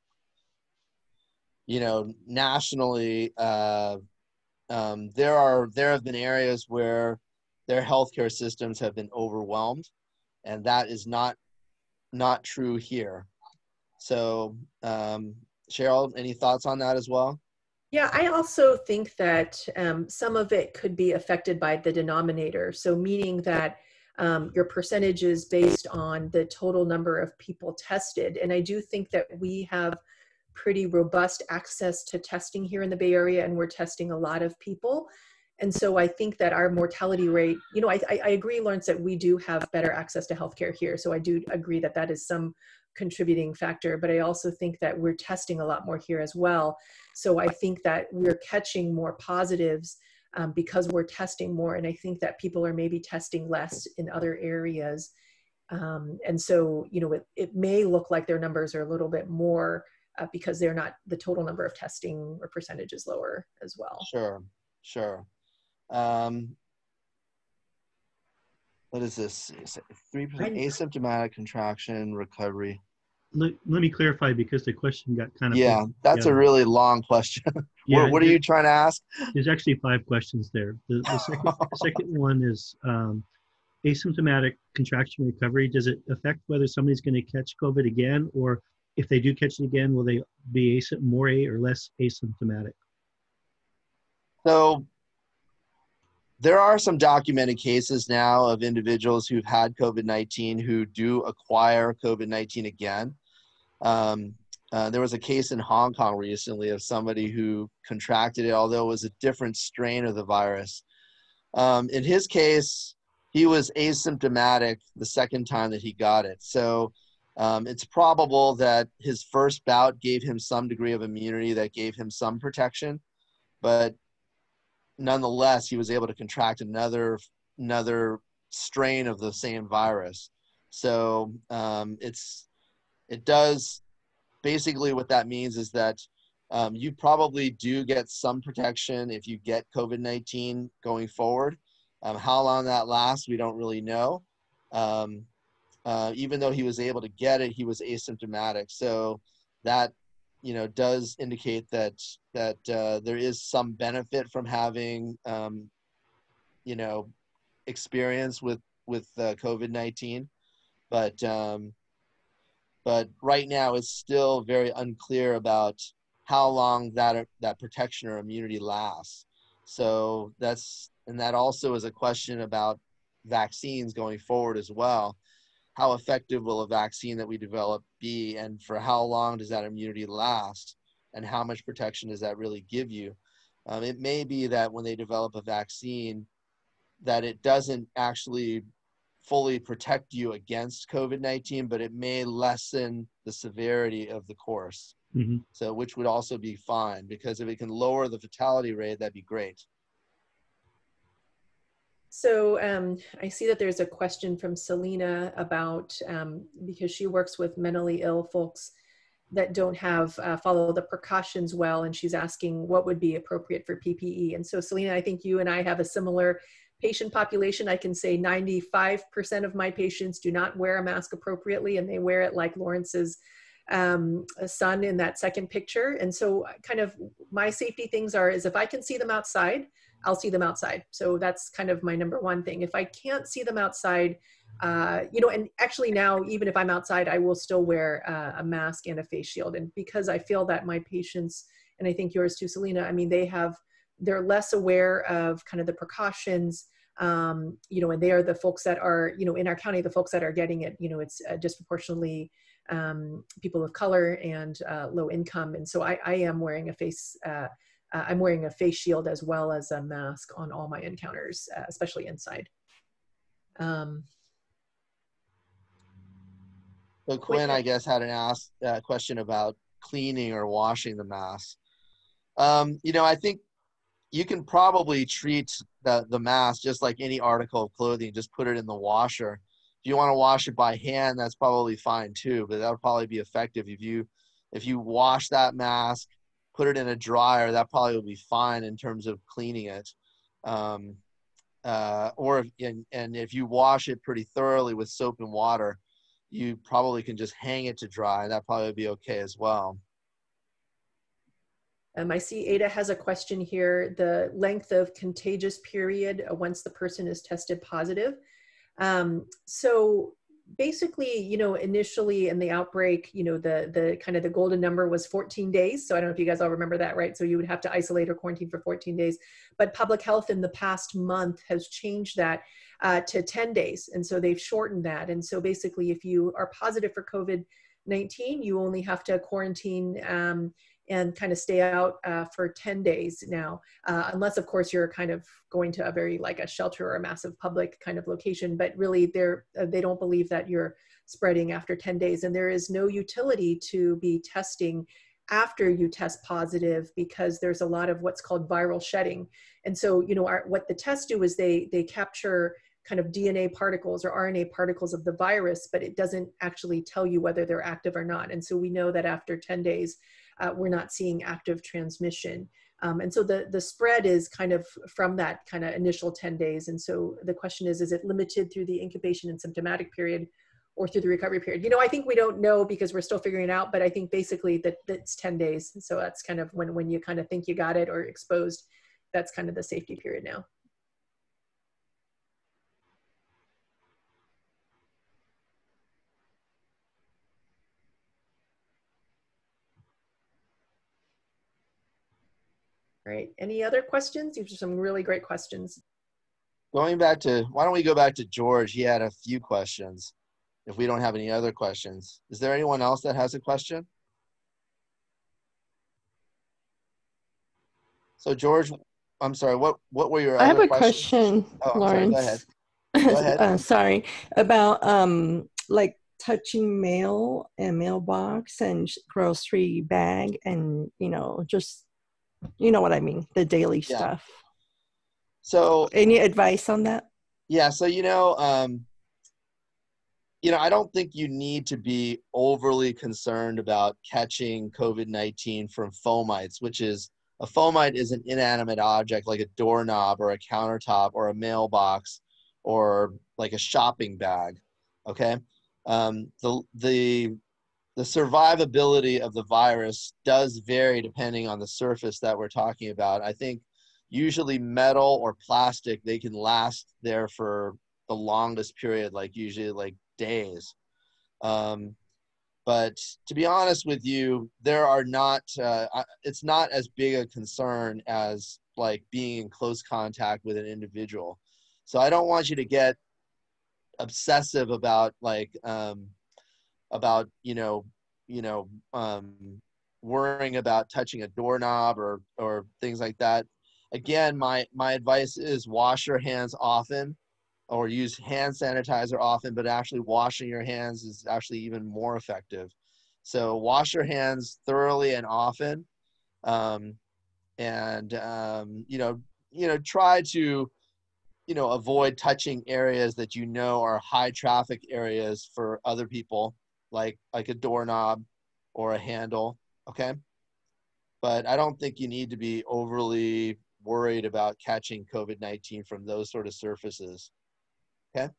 you know nationally uh, um, there are there have been areas where their healthcare systems have been overwhelmed, and that is not not true here. So um, Cheryl, any thoughts on that as well? Yeah, I also think that um, some of it could be affected by the denominator. So, meaning that um, your percentage is based on the total number of people tested. And I do think that we have pretty robust access to testing here in the Bay Area, and we're testing a lot of people. And so I think that our mortality rate, you know, I, I agree, Lawrence, that we do have better access to healthcare here. So I do agree that that is some contributing factor, but I also think that we're testing a lot more here as well. So I think that we're catching more positives um, because we're testing more. And I think that people are maybe testing less in other areas. Um, and so, you know, it, it may look like their numbers are a little bit more uh, because they're not, the total number of testing or percentage is lower as well. Sure, sure. Um, what is this? Three percent asymptomatic contraction recovery. Let, let me clarify because the question got kind of yeah. That's a really long question. <laughs> yeah, what, what are you trying to ask? There's actually five questions there. The, the second, the <laughs> second one is um, asymptomatic contraction recovery. Does it affect whether somebody's going to catch COVID again, or if they do catch it again, will they be more a or less asymptomatic? So there are some documented cases now of individuals who've had COVID 19 who do acquire COVID 19 again. Um, uh, there was a case in Hong Kong recently of somebody who contracted it, although it was a different strain of the virus. Um, in his case, he was asymptomatic the second time that he got it. So um, it's probable that his first bout gave him some degree of immunity that gave him some protection. But nonetheless, he was able to contract another another strain of the same virus. So um, it's it does basically what that means is that um, you probably do get some protection if you get COVID 19 going forward. Um, how long that lasts, we don't really know. Uh, even though he was able to get it, he was asymptomatic. So that you know does indicate that that uh, there is some benefit from having um, you know experience with with uh, COVID nineteen, but um, but right now it's still very unclear about how long that that protection or immunity lasts. So that's and that also is a question about vaccines going forward as well. How effective will a vaccine that we develop be, and for how long does that immunity last, and how much protection does that really give you? Um, it may be that when they develop a vaccine, that it doesn't actually fully protect you against COVID 19, but it may lessen the severity of the course. Mm-hmm. So, which would also be fine because if it can lower the fatality rate, that'd be great. So um, I see that there's a question from Selena about um, because she works with mentally ill folks that don't have uh, follow the precautions well, and she's asking what would be appropriate for PPE. And so Selena, I think you and I have a similar patient population. I can say 95% of my patients do not wear a mask appropriately, and they wear it like Lawrence's um, son in that second picture. And so kind of my safety things are is if I can see them outside I'll see them outside. So that's kind of my number one thing. If I can't see them outside, uh, you know, and actually now, even if I'm outside, I will still wear uh, a mask and a face shield. And because I feel that my patients, and I think yours too, Selena, I mean, they have, they're less aware of kind of the precautions, um, you know, and they are the folks that are, you know, in our county, the folks that are getting it, you know, it's uh, disproportionately um, people of color and uh, low income. And so I, I am wearing a face, uh, I'm wearing a face shield as well as a mask on all my encounters, uh, especially inside. Um, so Quinn, I guess, had an ask uh, question about cleaning or washing the mask. Um, you know, I think you can probably treat the, the mask just like any article of clothing, just put it in the washer. If you want to wash it by hand, that's probably fine too, but that would probably be effective if you if you wash that mask put it in a dryer, that probably will be fine in terms of cleaning it. Um, uh, or if, and, and if you wash it pretty thoroughly with soap and water, you probably can just hang it to dry. And that probably would be okay as well. Um, I see Ada has a question here. The length of contagious period uh, once the person is tested positive. Um, so basically, you know, initially in the outbreak, you know, the the kind of the golden number was 14 days. So I don't know if you guys all remember that, right? So you would have to isolate or quarantine for 14 days. But public health in the past month has changed that uh, to 10 days, and so they've shortened that. And so basically, if you are positive for COVID 19, you only have to quarantine. Um, and kind of stay out uh, for 10 days now uh, unless of course you're kind of going to a very like a shelter or a massive public kind of location but really they're uh, they don't believe that you're spreading after 10 days and there is no utility to be testing after you test positive because there's a lot of what's called viral shedding and so you know our, what the tests do is they they capture kind of DNA particles or RNA particles of the virus, but it doesn't actually tell you whether they're active or not. And so we know that after 10 days, uh, we're not seeing active transmission. Um, and so the, the spread is kind of from that kind of initial 10 days. And so the question is, is it limited through the incubation and symptomatic period or through the recovery period? You know, I think we don't know because we're still figuring it out, but I think basically that that's 10 days. So that's kind of when, when you kind of think you got it or exposed, that's kind of the safety period now. All right. Any other questions? These are some really great questions. Going back to, why don't we go back to George? He had a few questions. If we don't have any other questions, is there anyone else that has a question? So George, I'm sorry. What what were your? I have a questions? question, oh, Lawrence. Sorry, go ahead. <laughs> Go ahead. uh, sorry about um like touching mail and mailbox and grocery bag and you know just you know what I mean, the daily yeah. stuff. So, any advice on that? Yeah, so you know, um, you know, I don't think you need to be overly concerned about catching COVID 19 from fomites, which is a fomite is an inanimate object like a doorknob or a countertop or a mailbox or like a shopping bag. Okay. Um, the, the, the survivability of the virus does vary depending on the surface that we're talking about. I think usually metal or plastic, they can last there for the longest period, like usually like days. Um, but to be honest with you, there are not, uh, it's not as big a concern as like being in close contact with an individual. So I don't want you to get obsessive about like, um, about, you know, you know, um, worrying about touching a doorknob or, or things like that. Again, my, my advice is wash your hands often or use hand sanitizer often, but actually washing your hands is actually even more effective. So wash your hands thoroughly and often, um, and um, you know, you know, try to, you know, avoid touching areas that you know are high traffic areas for other people, like like a doorknob or a handle. Okay, but I don't think you need to be overly worried about catching COVID nineteen from those sort of surfaces. Okay.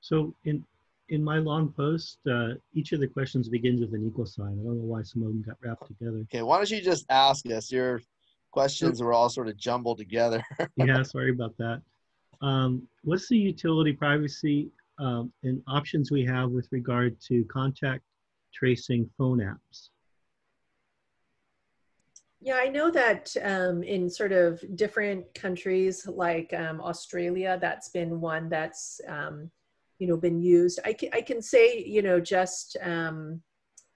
So in in my long post, uh, each of the questions begins with an equal sign. I don't know why some of them got wrapped together. Okay, why don't you just ask us? Your questions were all sort of jumbled together. <laughs> yeah, sorry about that. Um, what's the utility privacy um, and options we have with regard to contact tracing phone apps? Yeah, I know that um, in sort of different countries like um, Australia, that's been one that's um, you know been used. I can I can say you know just um,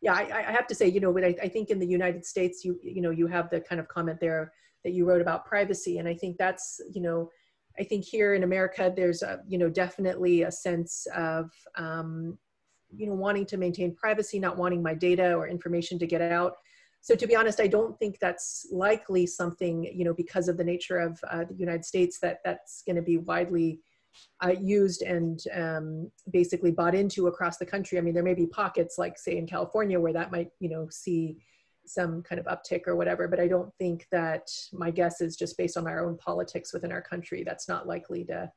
yeah, I, I have to say you know, but I, I think in the United States you you know you have the kind of comment there that you wrote about privacy, and I think that's you know I think here in America there's a you know definitely a sense of um, you know wanting to maintain privacy, not wanting my data or information to get out so to be honest, I don't think that's likely something, you know, because of the nature of uh, the United States that that's going to be widely uh, used and um, basically bought into across the country. I mean, there may be pockets like say in California where that might, you know, see some kind of uptick or whatever, but I don't think that my guess is just based on our own politics within our country, that's not likely to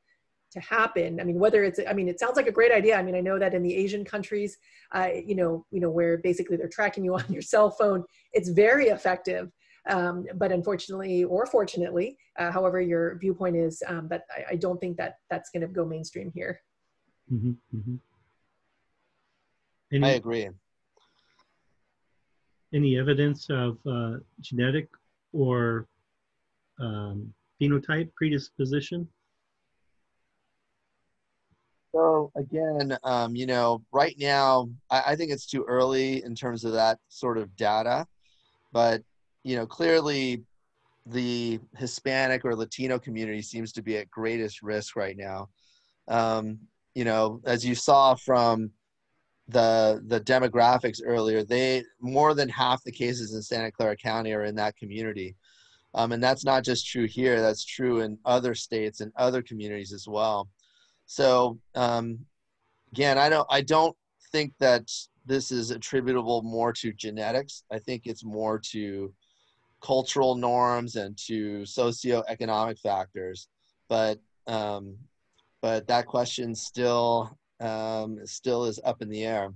to happen. I mean, whether it's, I mean, it sounds like a great idea. I mean, I know that in the Asian countries, uh, you know, you know, where basically they're tracking you on your cell phone, it's very effective. Um, but unfortunately, or fortunately, uh, however your viewpoint is, um, but I, I, don't think that that's going to go mainstream here. Mm-hmm, mm-hmm. Any, I agree. Any evidence of uh, genetic or um, phenotype predisposition so again, um, you know, right now, I, I, think it's too early in terms of that sort of data, but you know, clearly, the Hispanic or Latino community seems to be at greatest risk right now. Um, you know, as you saw from the the demographics earlier, they more than half the cases in Santa Clara County are in that community. Um, and that's not just true here, that's true in other states and other communities as well. So um, again, I don't I don't think that this is attributable more to genetics. I think it's more to cultural norms and to socioeconomic factors. But um, but that question still um, still is up in the air.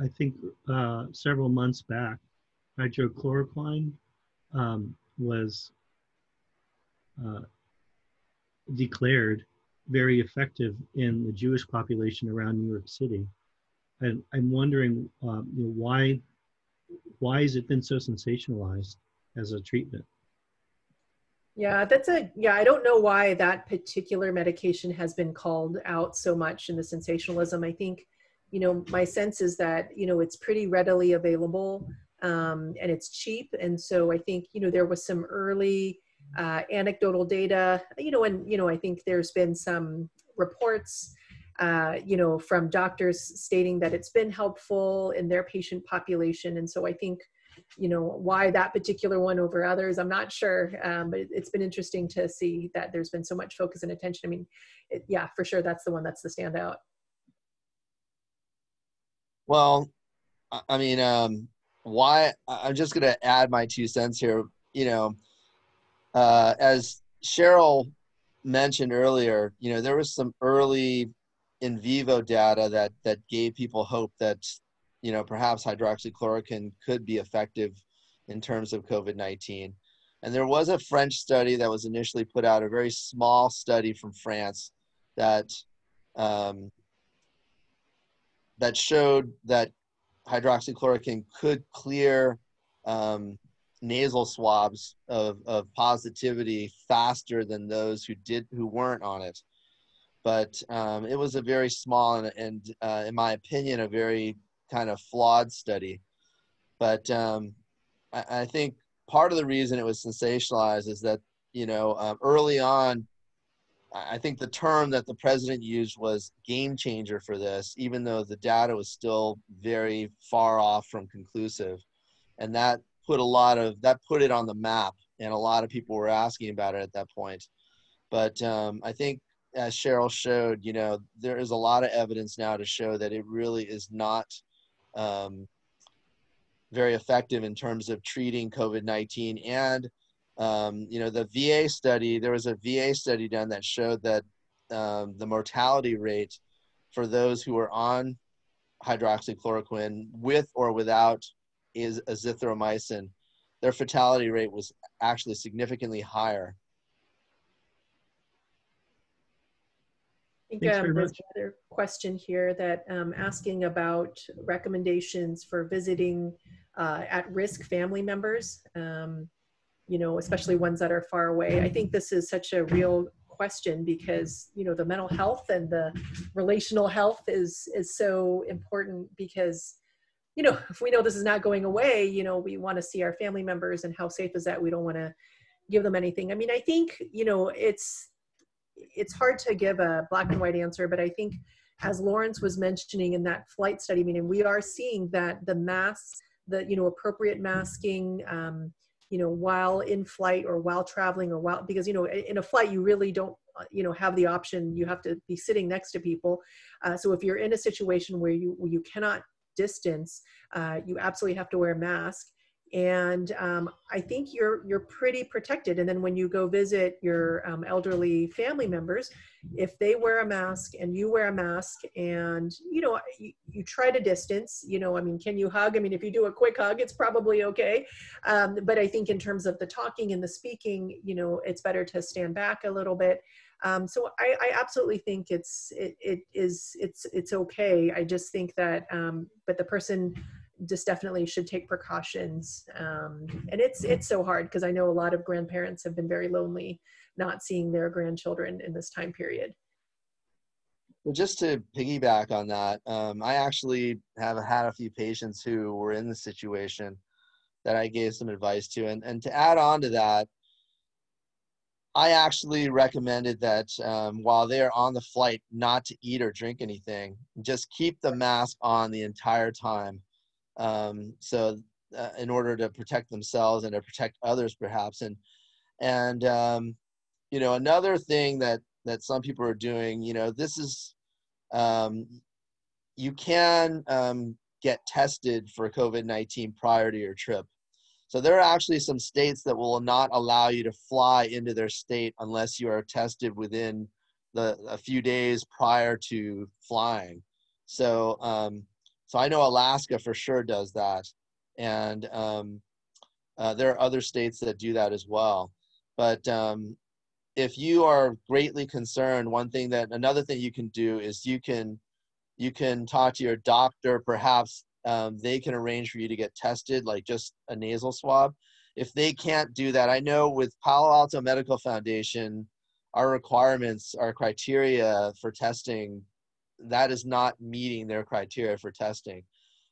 I think uh, several months back, hydrochloroquine um, was uh, declared very effective in the Jewish population around New York City. And I'm wondering um, you know, why, why has it been so sensationalized as a treatment? Yeah, that's a, yeah, I don't know why that particular medication has been called out so much in the sensationalism. I think, you know, my sense is that, you know, it's pretty readily available um, and it's cheap. And so I think, you know, there was some early uh, anecdotal data, you know, and, you know, I think there's been some reports uh, you know, from doctors stating that it's been helpful in their patient population. And so I think, you know, why that particular one over others, I'm not sure. Um, but it's been interesting to see that there's been so much focus and attention. I mean, it, yeah, for sure, that's the one that's the standout. Well, I mean, um, why? I'm just going to add my two cents here. You know, uh, as Cheryl mentioned earlier, you know, there was some early in vivo data that that gave people hope that you know perhaps hydroxychloroquine could be effective in terms of COVID-19. And there was a French study that was initially put out, a very small study from France that um, that showed that hydroxychloroquine could clear um, nasal swabs of, of positivity faster than those who did who weren't on it but um, it was a very small and, and uh, in my opinion a very kind of flawed study. But um, I, I, think part of the reason it was sensationalized is that you know um, early on i think the term that the president used was game changer for this even though the data was still very far off from conclusive. And that put a lot of that put it on the map and a lot of people were asking about it at that point. But um, i think as cheryl showed you know there is a lot of evidence now to show that it really is not um, very effective in terms of treating covid-19 and um, you know the va study there was a va study done that showed that um, the mortality rate for those who are on hydroxychloroquine with or without is azithromycin, their fatality rate was actually significantly higher. Think um, there's another question here that um, asking about recommendations for visiting uh, at-risk family members, um, you know, especially ones that are far away. I think this is such a real question because you know the mental health and the relational health is is so important because you know, if we know this is not going away, you know, we want to see our family members and how safe is that? We don't want to give them anything. I mean, I think, you know, it's it's hard to give a black and white answer, but I think as Lawrence was mentioning in that flight study meeting, we are seeing that the masks, the you know, appropriate masking, um, you know, while in flight or while traveling or while because you know, in a flight you really don't you know have the option you have to be sitting next to people uh, so if you're in a situation where you where you cannot distance, uh, you absolutely have to wear a mask. And um, I think you're you're pretty protected. And then when you go visit your um, elderly family members, if they wear a mask and you wear a mask, and you know you, you try to distance, you know, I mean, can you hug? I mean, if you do a quick hug, it's probably okay. Um, but I think in terms of the talking and the speaking, you know, it's better to stand back a little bit. Um, so I, I, absolutely think it's it, it is it's it's okay. I just think that um, but the person just definitely should take precautions. Um, and it's it's so hard because I know a lot of grandparents have been very lonely not seeing their grandchildren in this time period. Well, just to piggyback on that, um, I actually have had a few patients who were in the situation that I gave some advice to. And, and to add on to that, I actually recommended that um, while they're on the flight, not to eat or drink anything. Just keep the mask on the entire time. Um, so, uh, in order to protect themselves and to protect others, perhaps. And and um, you know, another thing that that some people are doing, you know, this is um, you can um, get tested for COVID nineteen prior to your trip. So there are actually some states that will not allow you to fly into their state unless you are tested within the a few days prior to flying. So um, so I know Alaska for sure does that, and um, uh, there are other states that do that as well. But um, if you are greatly concerned, one thing that another thing you can do is you can you can talk to your doctor perhaps um, they can arrange for you to get tested, like just a nasal swab. If they can't do that, I know with Palo Alto Medical Foundation, our requirements, our criteria for testing, that is not meeting their criteria for testing.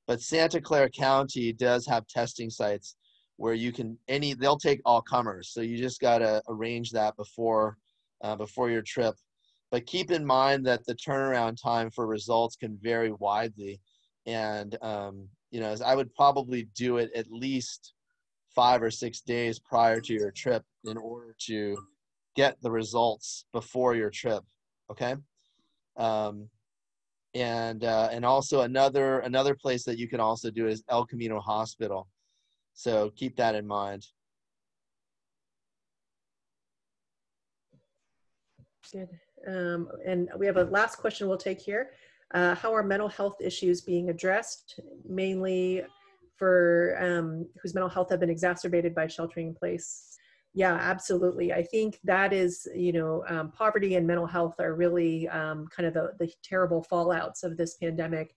But Santa Clara County does have testing sites where you can any they'll take all comers. So you just got to arrange that before uh, before your trip. but keep in mind that the turnaround time for results can vary widely. And, um, you know, I would probably do it at least five or six days prior to your trip in order to get the results before your trip. Okay. Um, and uh, and also another another place that you can also do is El Camino Hospital. So keep that in mind. Good. Um, and we have a last question we'll take here. Uh, how are mental health issues being addressed, mainly for um, whose mental health have been exacerbated by sheltering in place? Yeah, absolutely. I think that is, you know, um, poverty and mental health are really um, kind of the, the terrible fallouts of this pandemic.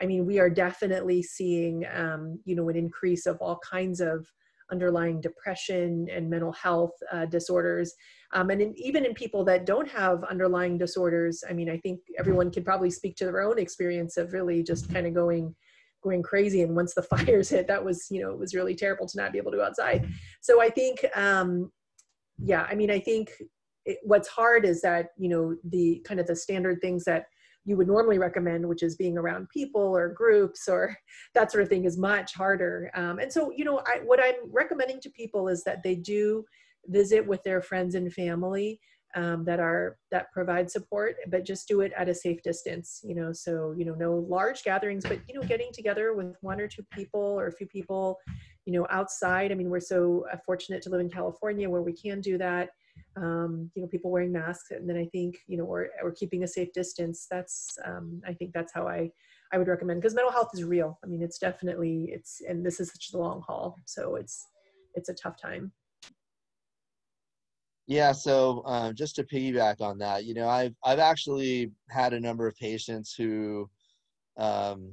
I mean, we are definitely seeing, um, you know, an increase of all kinds of underlying depression and mental health uh, disorders. Um, and in, even in people that don't have underlying disorders, I mean, I think everyone can probably speak to their own experience of really just kind of going going crazy and once the <laughs> fires hit that was you know it was really terrible to not be able to go outside so i think um yeah i mean i think it, what's hard is that you know the kind of the standard things that you would normally recommend, which is being around people or groups or <laughs> that sort of thing, is much harder. Um, and so, you know, I, what I'm recommending to people is that they do visit with their friends and family um, that are that provide support, but just do it at a safe distance. You know, so you know, no large gatherings, but you know, getting together with one or two people or a few people, you know, outside. I mean, we're so uh, fortunate to live in California where we can do that um, you know, people wearing masks, and then I think, you know, or keeping a safe distance. That's, um, I think that's how I, I would recommend because mental health is real. I mean, it's definitely, it's, and this is such a long haul. So it's, it's a tough time. Yeah. So um, just to piggyback on that, you know, I've, I've actually had a number of patients who, um,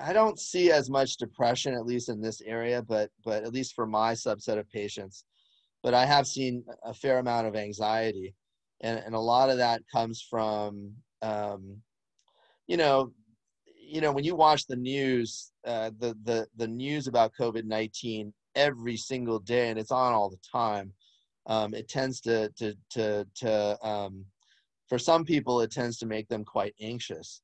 I don't see as much depression, at least in this area, but, but at least for my subset of patients, but I have seen a fair amount of anxiety, and and a lot of that comes from um, you know you know when you watch the news uh, the the the news about COVID nineteen every single day and it's on all the time. Um, it tends to to to to um, for some people it tends to make them quite anxious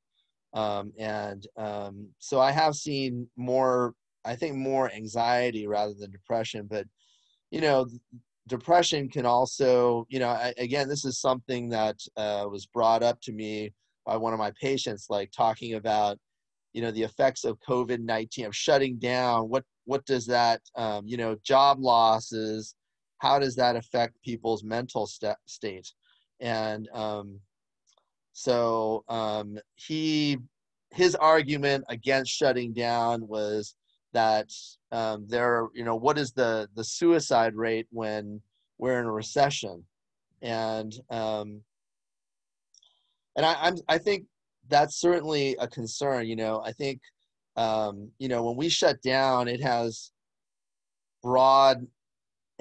um, and um, so i have seen more i think more anxiety rather than depression but you know depression can also, you know, I, again, this is something that uh, was brought up to me by one of my patients, like talking about, you know, the effects of COVID nineteen of shutting down. What what does that, um, you know, job losses? How does that affect people's mental st- state? And um, so um, he his argument against shutting down was that um, there, you know, what is the the suicide rate when we're in a recession, and um, and I, I'm I think that's certainly a concern. You know, I think um, you know when we shut down, it has broad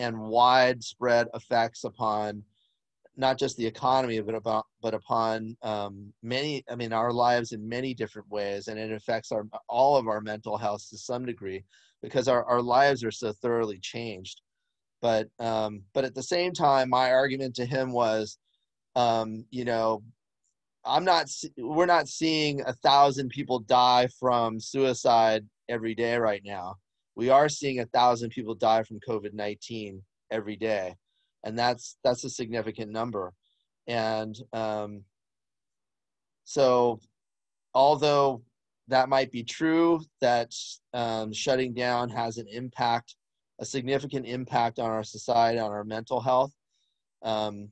and widespread effects upon not just the economy, but about but upon um, many. I mean, our lives in many different ways, and it affects our all of our mental health to some degree because our, our lives are so thoroughly changed. But um, but at the same time, my argument to him was, um, you know, I'm not. We're not seeing a thousand people die from suicide every day right now. We are seeing a thousand people die from COVID nineteen every day. And that's that's a significant number. And um, so although that might be true that um, shutting down has an impact a significant impact on our society on our mental health um,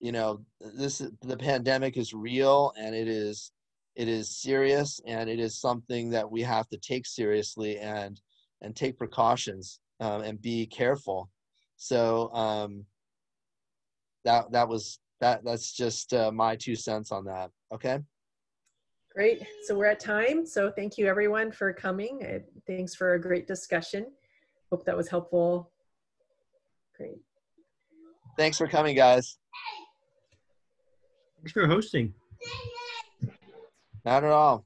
you know this the pandemic is real and it is it is serious and it is something that we have to take seriously and and take precautions um, and be careful so um, that that was that. That's just uh, my two cents on that. Okay. Great. So we're at time. So thank you everyone for coming. Thanks for a great discussion. Hope that was helpful. Great. Thanks for coming, guys. Thanks for hosting. Not at all.